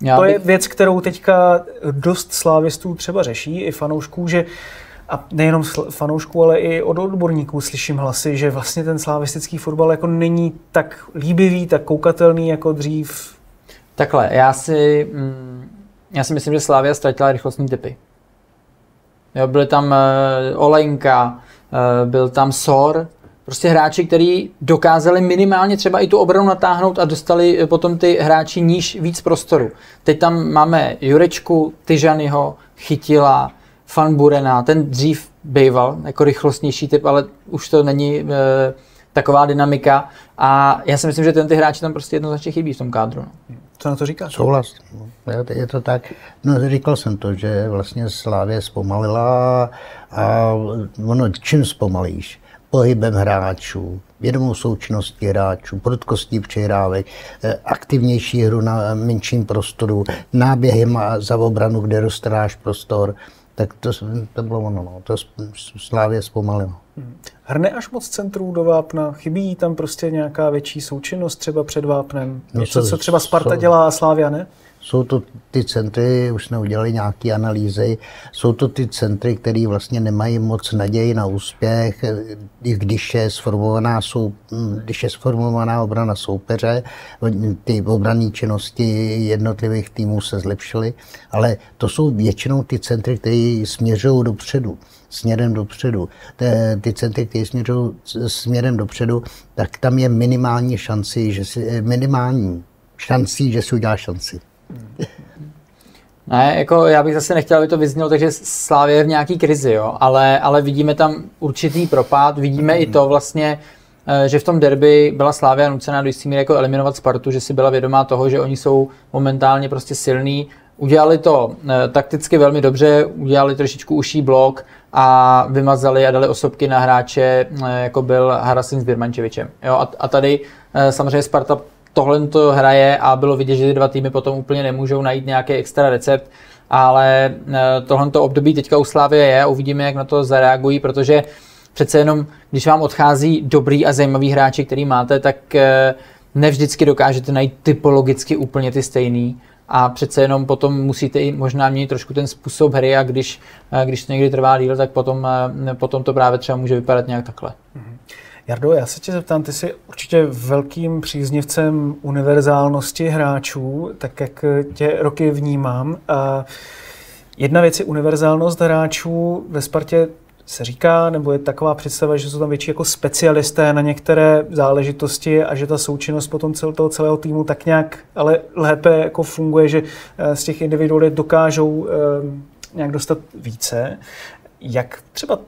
Já to bych... je věc, kterou teďka dost slávistů třeba řeší, i fanoušků, že a nejenom fanoušků, ale i od odborníků slyším hlasy, že vlastně ten slavistický fotbal jako není tak líbivý, tak koukatelný jako dřív. Takhle, já si, mm, já si myslím, že Slávia ztratila rychlostní typy. Jo, byly tam uh, Olejnka, uh, byl tam Sor, prostě hráči, kteří dokázali minimálně třeba i tu obranu natáhnout a dostali eh, potom ty hráči níž víc prostoru. Teď tam máme Jurečku, Tyžanyho, Chytila, Fanburena, ten dřív býval jako rychlostnější typ, ale už to není e, taková dynamika a já si myslím, že ten ty hráči tam prostě jednoznačně chybí v tom kádru. No. Co na to říkáš? Souhlas. Je to tak. No, říkal jsem to, že vlastně Slávě zpomalila a ono, čím zpomalíš? Pohybem hráčů, vědomou součinností hráčů, prudkostí přihrávek, eh, aktivnější hru na menším prostoru, náběhem za obranu, kde roztráš prostor, tak to, to bylo ono, no. to Slávě zpomalilo. Hmm. Hrne až moc centrů do Vápna? Chybí tam prostě nějaká větší součinnost třeba před Vápnem? No Něco, co třeba Sparta dělá a Slávia ne? Jsou to ty centry, už jsme udělali nějaké analýzy, jsou to ty centry, které vlastně nemají moc naději na úspěch, když je sformovaná, sou, když je sformovaná obrana soupeře, ty obranné činnosti jednotlivých týmů se zlepšily, ale to jsou většinou ty centry, které směřují dopředu směrem dopředu. Ty, ty centry, které směřují směrem dopředu, tak tam je minimální šanci, že si, minimální šancí, že si udělá šanci. Ne, jako já bych zase nechtěl, aby to vyznělo, takže Slávě je v nějaký krizi, jo, ale, ale vidíme tam určitý propad, vidíme mm. i to vlastně, eh, že v tom derby byla Slávia nucená do jistý míry jako eliminovat Spartu, že si byla vědomá toho, že oni jsou momentálně prostě silní. Udělali to e, takticky velmi dobře, udělali trošičku uší blok a vymazali a dali osobky na hráče, e, jako byl Harasin s Birmančevičem. Jo, a, a tady samozřejmě Sparta tohle to hraje a bylo vidět, že ty dva týmy potom úplně nemůžou najít nějaký extra recept, ale eh, tohle období teďka u Slávy je a uvidíme, jak na to zareagují, protože přece jenom, když vám odchází dobrý a zajímavý hráči, který máte, tak eh, nevždycky dokážete najít typologicky úplně ty stejný a přece jenom potom musíte i možná měnit trošku ten způsob hry a když, eh, když to někdy trvá díl, tak potom, potom to právě třeba může vypadat nějak takhle. Mm-hmm. Jardo, já se tě zeptám, ty jsi určitě velkým příznivcem univerzálnosti hráčů, tak jak tě roky vnímám. A jedna věc je univerzálnost hráčů. Ve Spartě se říká, nebo je taková představa, že jsou tam větší jako specialisté na některé záležitosti a že ta součinnost potom celého toho celého týmu tak nějak ale lépe jako funguje, že eh, z těch individualit dokážou eh, nějak dostat více. Jak třeba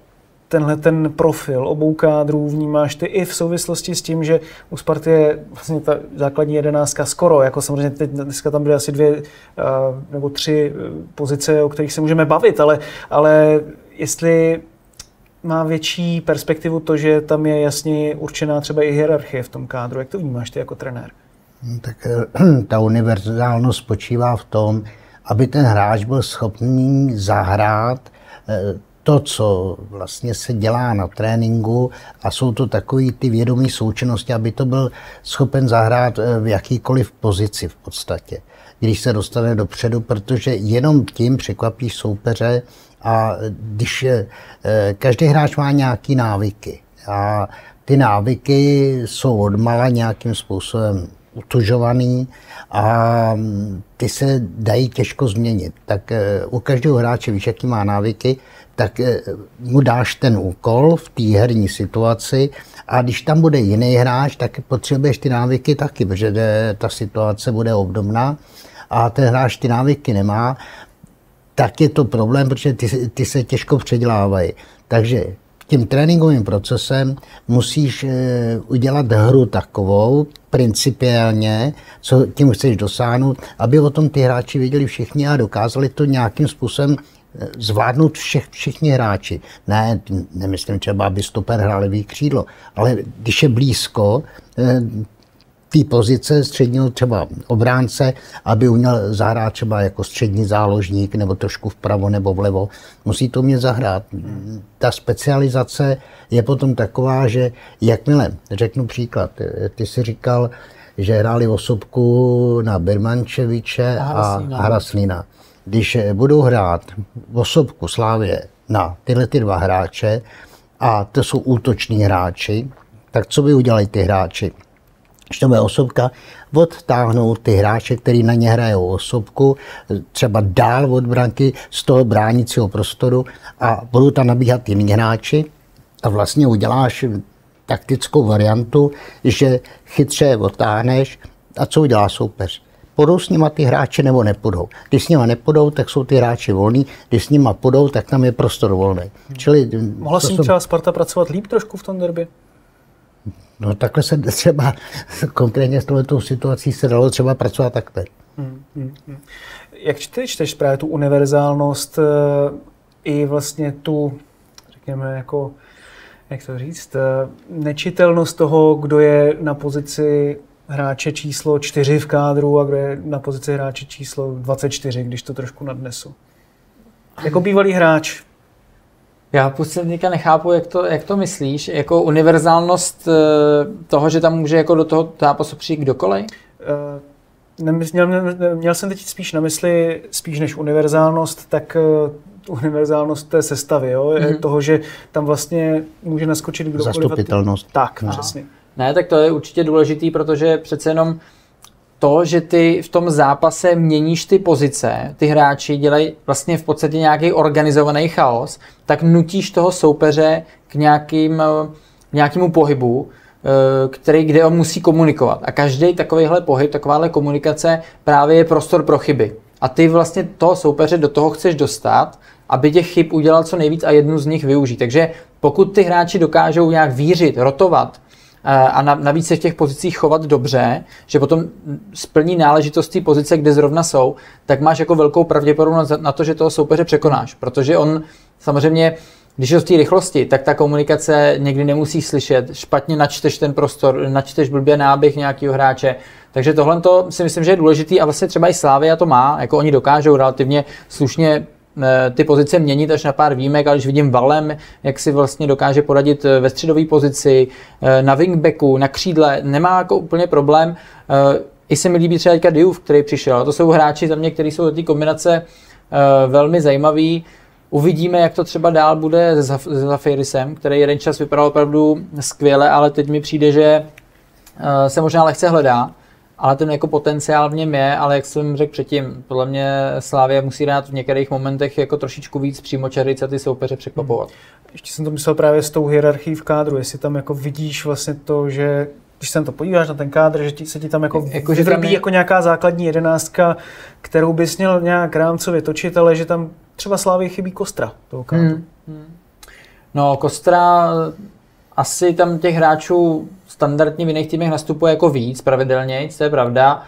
tenhle ten profil obou kádrů vnímáš ty i v souvislosti s tím, že u Sparty je vlastně ta základní jedenáctka skoro, jako samozřejmě teď dneska tam byly asi dvě uh, nebo tři eh, pozice, o kterých se můžeme bavit, ale, ale jestli má větší perspektivu to, že tam je jasně určená třeba i hierarchie v tom kádru. Jak to vnímáš ty jako trenér? Hmm, tak eh, ta univerzálnost spočívá v tom, aby ten hráč byl schopný zahrát to, co vlastně se dělá na tréninku a jsou to takové ty vědomé součinnosti, aby to byl schopen zahrát eh, v jakýkoliv pozici v podstatě, když se dostane dopředu, protože jenom tím překvapíš soupeře a když je, eh, každý hráč má nějaké návyky a ty návyky jsou odmala nějakým způsobem utužovaný a mm, ty se dají těžko změnit. Tak eh, u každého hráče víš, jaký má návyky, tak eh, mu dáš ten úkol v té herní situaci a když tam bude jiný hráč, tak potřebuješ ty návyky taky, protože ta situace bude obdobná a ten hráč ty návyky nemá, tak je to problém, protože ty, ty se těžko předělávají. Takže tím tréninkovým procesem musíš eh, udělat hru takovou, principiálně, co tím chceš dosáhnout, aby o tom ty hráči věděli všichni a dokázali to nějakým způsobem zvládnout všech, všichni hráči. Ne, nemyslím třeba, aby stoper hrál levý křídlo, ale když je blízko, eh, té pozice středního třeba obránce, aby uměl zahrát třeba jako střední záložník nebo trošku vpravo nebo vlevo. Musí to mě zahrát. Ta specializace je potom taková, že jakmile, řeknu příklad, ty si říkal, že hráli osobku na Birmančeviče a Hraslina. Když budou hrát osobku Slávě na tyhle ty dva hráče, a to jsou útoční hráči, tak co by udělali ty hráči? Bude osobka, odtáhnou ty hráče, který na ně hrajou osobku, třeba dál od branky z toho bránícího prostoru a budou tam nabíhat jiní hráči a vlastně uděláš taktickou variantu, že chytře odtáhneš a co udělá soupeř? Půjdou s nima ty hráči nebo nepůjdou. Když s nima nepůjdou, tak jsou ty hráči volní, když s nima půjdou, tak tam je prostor volný. Čili, Mohla s ním třeba Sparta pracovat líp trošku v tom derby? No takhle se třeba, konkrétně s touto situací se dalo třeba pracovat takhle. Hmm, hmm, hmm. Jak čteš, čteš právě tu univerzálnost eh, i vlastně tu, řekněme, jako, jak to říct, eh, nečitelnost toho, kdo je na pozici hráče číslo 4 v kádru a kdo je na pozici hráče číslo 24, když to trošku nadnesu. Jako bývalý hráč, já teďka nechápu, jak to, jak to myslíš. Jako univerzálnost eh, toho, že tam může jako do toho zápasu přijít kdokoliv? Uh, měl, měl jsem teď spíš na mysli, spíš než univerzálnost, tak uh, univerzálnost té sestavy, jo? Mm-hmm. toho, že tam vlastně může naskočit kdokoliv. Zastupitelnost. Tak, no. přesně. Ne, tak to je určitě důležitý, protože přece jenom to, že ty v tom zápase měníš ty pozice, ty hráči dělají vlastně v podstatě nějaký organizovaný chaos, tak nutíš toho soupeře k nějakým, nějakému pohybu, eh, který, kde on musí komunikovat. A každý takovýhle pohyb, takováhle komunikace právě je prostor pro chyby. A ty vlastně toho soupeře do toho chceš dostat, aby těch chyb udělal co nejvíc a jednu z nich využít. Takže pokud ty hráči dokážou nějak vířit, rotovat, a navíc se v těch pozicích chovat dobře, že potom splní náležitost pozice, kde zrovna jsou, tak máš jako velkou pravděpodobnost na to, že toho soupeře překonáš. Protože on samozřejmě, když je z té rychlosti, tak ta komunikace někdy nemusí slyšet, špatně načteš ten prostor, načteš blbě náběh nějakého hráče. Takže tohle si myslím, že je důležitý a vlastně třeba i Slávia to má, jako oni dokážou relativně slušně Eh, ty pozice měnit až na pár výjimek, ale když vidím Valem, jak si vlastně dokáže poradit eh, ve středové pozici, eh, na wingbacku, na křídle, nemá jako úplně problém. I se mi líbí třeba teďka Diouf, který přišel. To jsou hráči za mě, kteří jsou do té kombinace velmi zajímaví. Uvidíme, jak to třeba dál bude s Zafirisem, který jeden čas vypadal opravdu skvěle, ale teď mi přijde, že se možná lehce hledá ale ten jako potenciál v něm je, ale jak jsem řekl předtím, podle mě Slávia musí dát v některých momentech jako trošičku víc přímo a ty soupeře překvapovat. Hmm. Ještě jsem to myslel právě s tou hierarchií v kádru, jestli tam jako vidíš vlastně to, že když se to podíváš na ten kádr, že ti, se ti tam jako, jako vyvrbí je... jako nějaká základní jedenáctka, kterou bys měl nějak rámcově točit, ale že tam třeba Slávě chybí Kostra toho kádru. Hmm. Hmm. No, Kostra asi tam těch hráčů standardně v jiných týmech nastupuje jako víc pravidelně, to je pravda.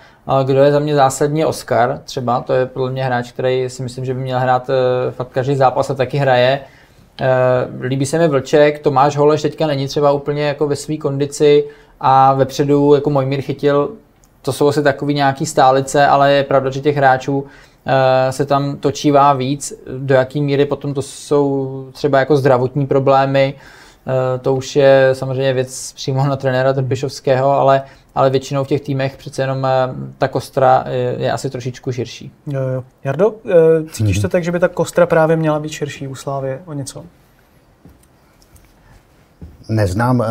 Kdo je za mě zásadně Oscar třeba, to je podle mě hráč, který si myslím, že by měl hrát eh, fakt každý zápas a taky hraje. Eh, líbí se mi Vlček, Tomáš Holeš teďka není třeba úplně jako ve své kondici a vepředu jako Mojmír chytil, to jsou asi takový nějaký stálice, ale je pravda, že těch hráčů eh, se tam točívá víc, do jaký míry potom to jsou třeba jako zdravotní problémy, to už je samozřejmě věc přímo na trenéra Trpišovského, ale, ale většinou v těch týmech přece jenom eh, ta kostra je, je asi trošičku širší. Jo, jo. Jardo, eh, cítíš to mhm. tak, že by ta kostra právě měla být širší u Slávy o něco? Neznám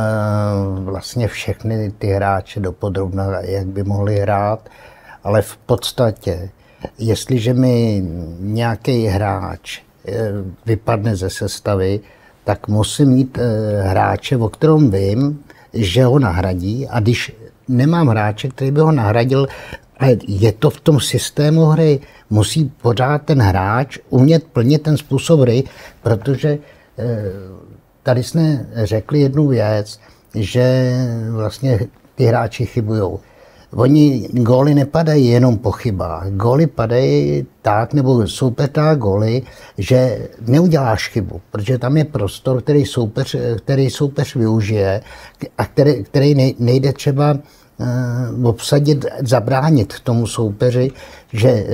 vlastně všechny ty hráče do podrobna, jak by mohli hrát, ale v podstatě, jestliže mi nějaký hráč vypadne ze sestavy, tak musím mít e, hráče, o kterém vím, že ho nahradí a když nemám hráče, který by ho nahradil, ale je to v tom systému hry, musí pořád ten hráč umět plnit ten způsob hry, protože e, tady jsme řekli jednu věc, že vlastně ty hráči chybují. Oni góly nepadají jenom po chybách. Góly padají tak, nebo soupeř dá góly, že neuděláš chybu, protože tam je prostor, který soupeř, který soupeř využije a který, který nejde třeba obsadit, zabránit tomu soupeři, že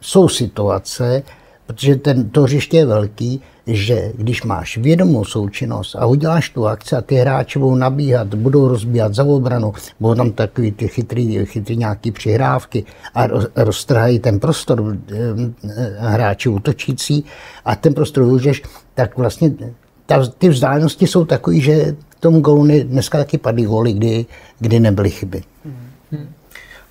jsou situace, protože ten, to hřiště je velký, že když máš vědomou součinnost a uděláš tu akci a ty hráči budou nabíhat, budou rozbíhat za obranu, budou tam takový ty chytrý, chytrý nějaký přihrávky a roztrhají ten prostor eh, hráči útočící a ten prostor využiješ, tak vlastně ta, ty vzdálenosti jsou takové, že tomu golu dneska taky padly góly, kdy, kdy nebyly chyby. Hmm.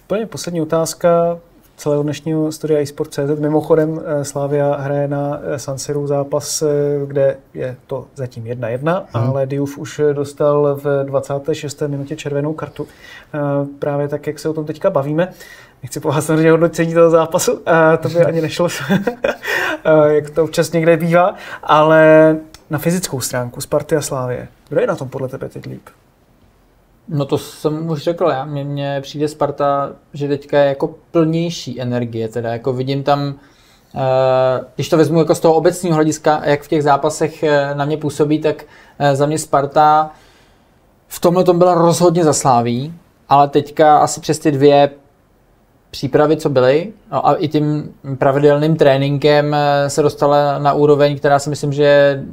Úplně poslední otázka celého dnešního studia eSport.cz. Mimochodem eh, Slavia hraje na eh, San Siru zápas, eh, kde je to zatím 1-1, hmm. ale Diouf už dostal v 26. minutě červenou kartu. Právě tak, jak se o tom teďka bavíme. Nechci po vás samozřejmě hodnocení toho zápasu, to by ani nešlo, jak to občas někde bývá, ale na fyzickou stránku Sparty a Slávie. Kdo je na tom podle tebe teď líp? No to jsem už řekl, já. Mně, mně přijde Sparta, že teďka je jako plnější energie, teda jako vidím tam, eh, když to vezmu jako z toho obecního hlediska, jak v těch zápasech eh, na mě působí, tak eh, za mě Sparta v tomhle tom byla rozhodně zasláví, ale teďka asi přes ty dvě přípravy, co byly, no a i tím pravidelným tréninkem se dostala na úroveň, která si myslím, že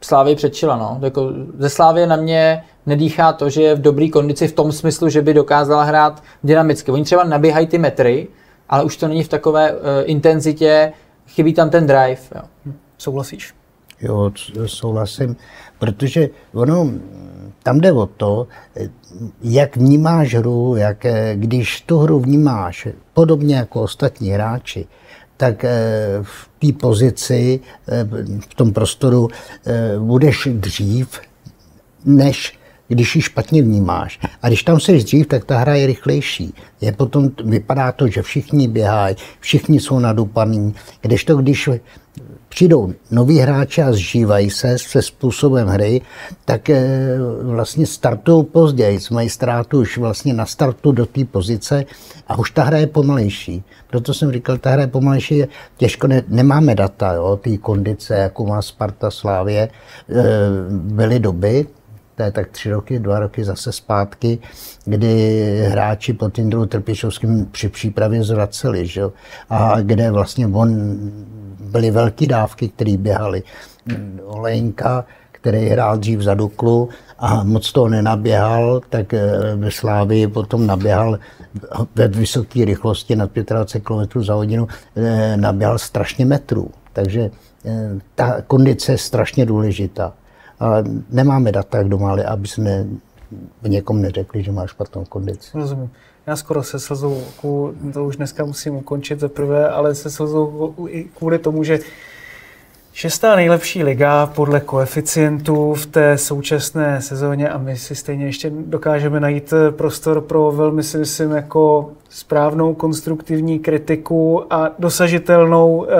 Slávy předčila. No. Jako ze Slávy na mě nedýchá to, že je v dobré kondici v tom smyslu, že by dokázala hrát dynamicky. Oni třeba nabíhají ty metry, ale už to není v takové uh, intenzitě, chybí tam ten drive. Jo. Souhlasíš? Jo, souhlasím, protože ono, tam jde o to, jak vnímáš hru, jak, eh, když tu hru vnímáš podobně jako ostatní hráči, tak eh, v té pozici, v tom prostoru budeš dřív, než když ji špatně vnímáš. A když tam jsi dřív, tak ta hra je rychlejší. Je potom, vypadá to, že všichni běhají, všichni jsou nadupaní. Kdežto, když přijdou noví hráči a zžívají se se způsobem hry, tak eh, vlastně startují později, mají ztrátu už vlastně na startu do té pozice a už ta hra je pomalejší. Proto jsem říkal, ta hra je pomalejší, těžko ne, nemáme data, jo, té kondice, jako má Sparta Slávě. Eh, byly doby, to je tak tři roky, dva roky zase zpátky, kdy hráči pod Tindrou Trpišovským při přípravě zvraceli, že? a kde vlastně on, byly velké dávky, které běhaly. Olejnka, který hrál dřív za Duklu a moc toho nenaběhal, tak eh, ve Slávii potom naběhal ve vysoké rychlosti nad 25 km za hodinu, eh, naběhal strašně metrů. Takže eh, ta kondice je strašně důležitá. Ale nemáme data, kdo má, aby jsme někom neřekli, že má špatnou kondici. Rozumím. Já skoro se slzou, to už dneska musím ukončit za prvé, ale se slzou kvůli tomu, že Šestá nejlepší liga podle koeficientů v té současné sezóně a my si stejně ještě dokážeme najít prostor pro velmi si myslím jako správnou konstruktivní kritiku a dosažitelnou eh,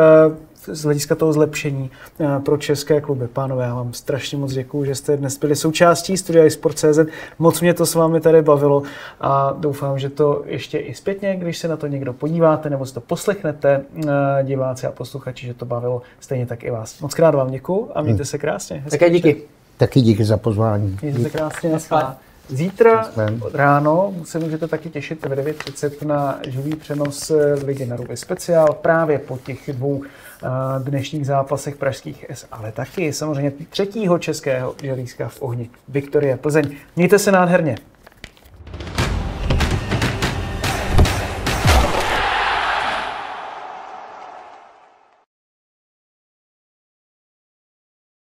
z hlediska toho zlepšení eh, pro české kluby. Pánové, já vám strašně moc děkuji, že jste dnes byli součástí studia Sport.cz. Moc mě to s vámi tady bavilo a doufám, že to ještě i zpětně, když se na to někdo podíváte nebo si to poslechnete, eh, diváci a posluchači, že to bavilo stejně tak i vás. Moc krát vám děkuji a mějte se krásně. Také díky. Taky díky za pozvání. Mějte se krásně. Zítra ráno se můžete taky těšit v 9.30 na živý přenos Ligy na Ruby speciál právě po těch dvou dnešních zápasech pražských S, ale taky samozřejmě třetího českého želízka v ohni Viktorie Plzeň. Mějte se nádherně.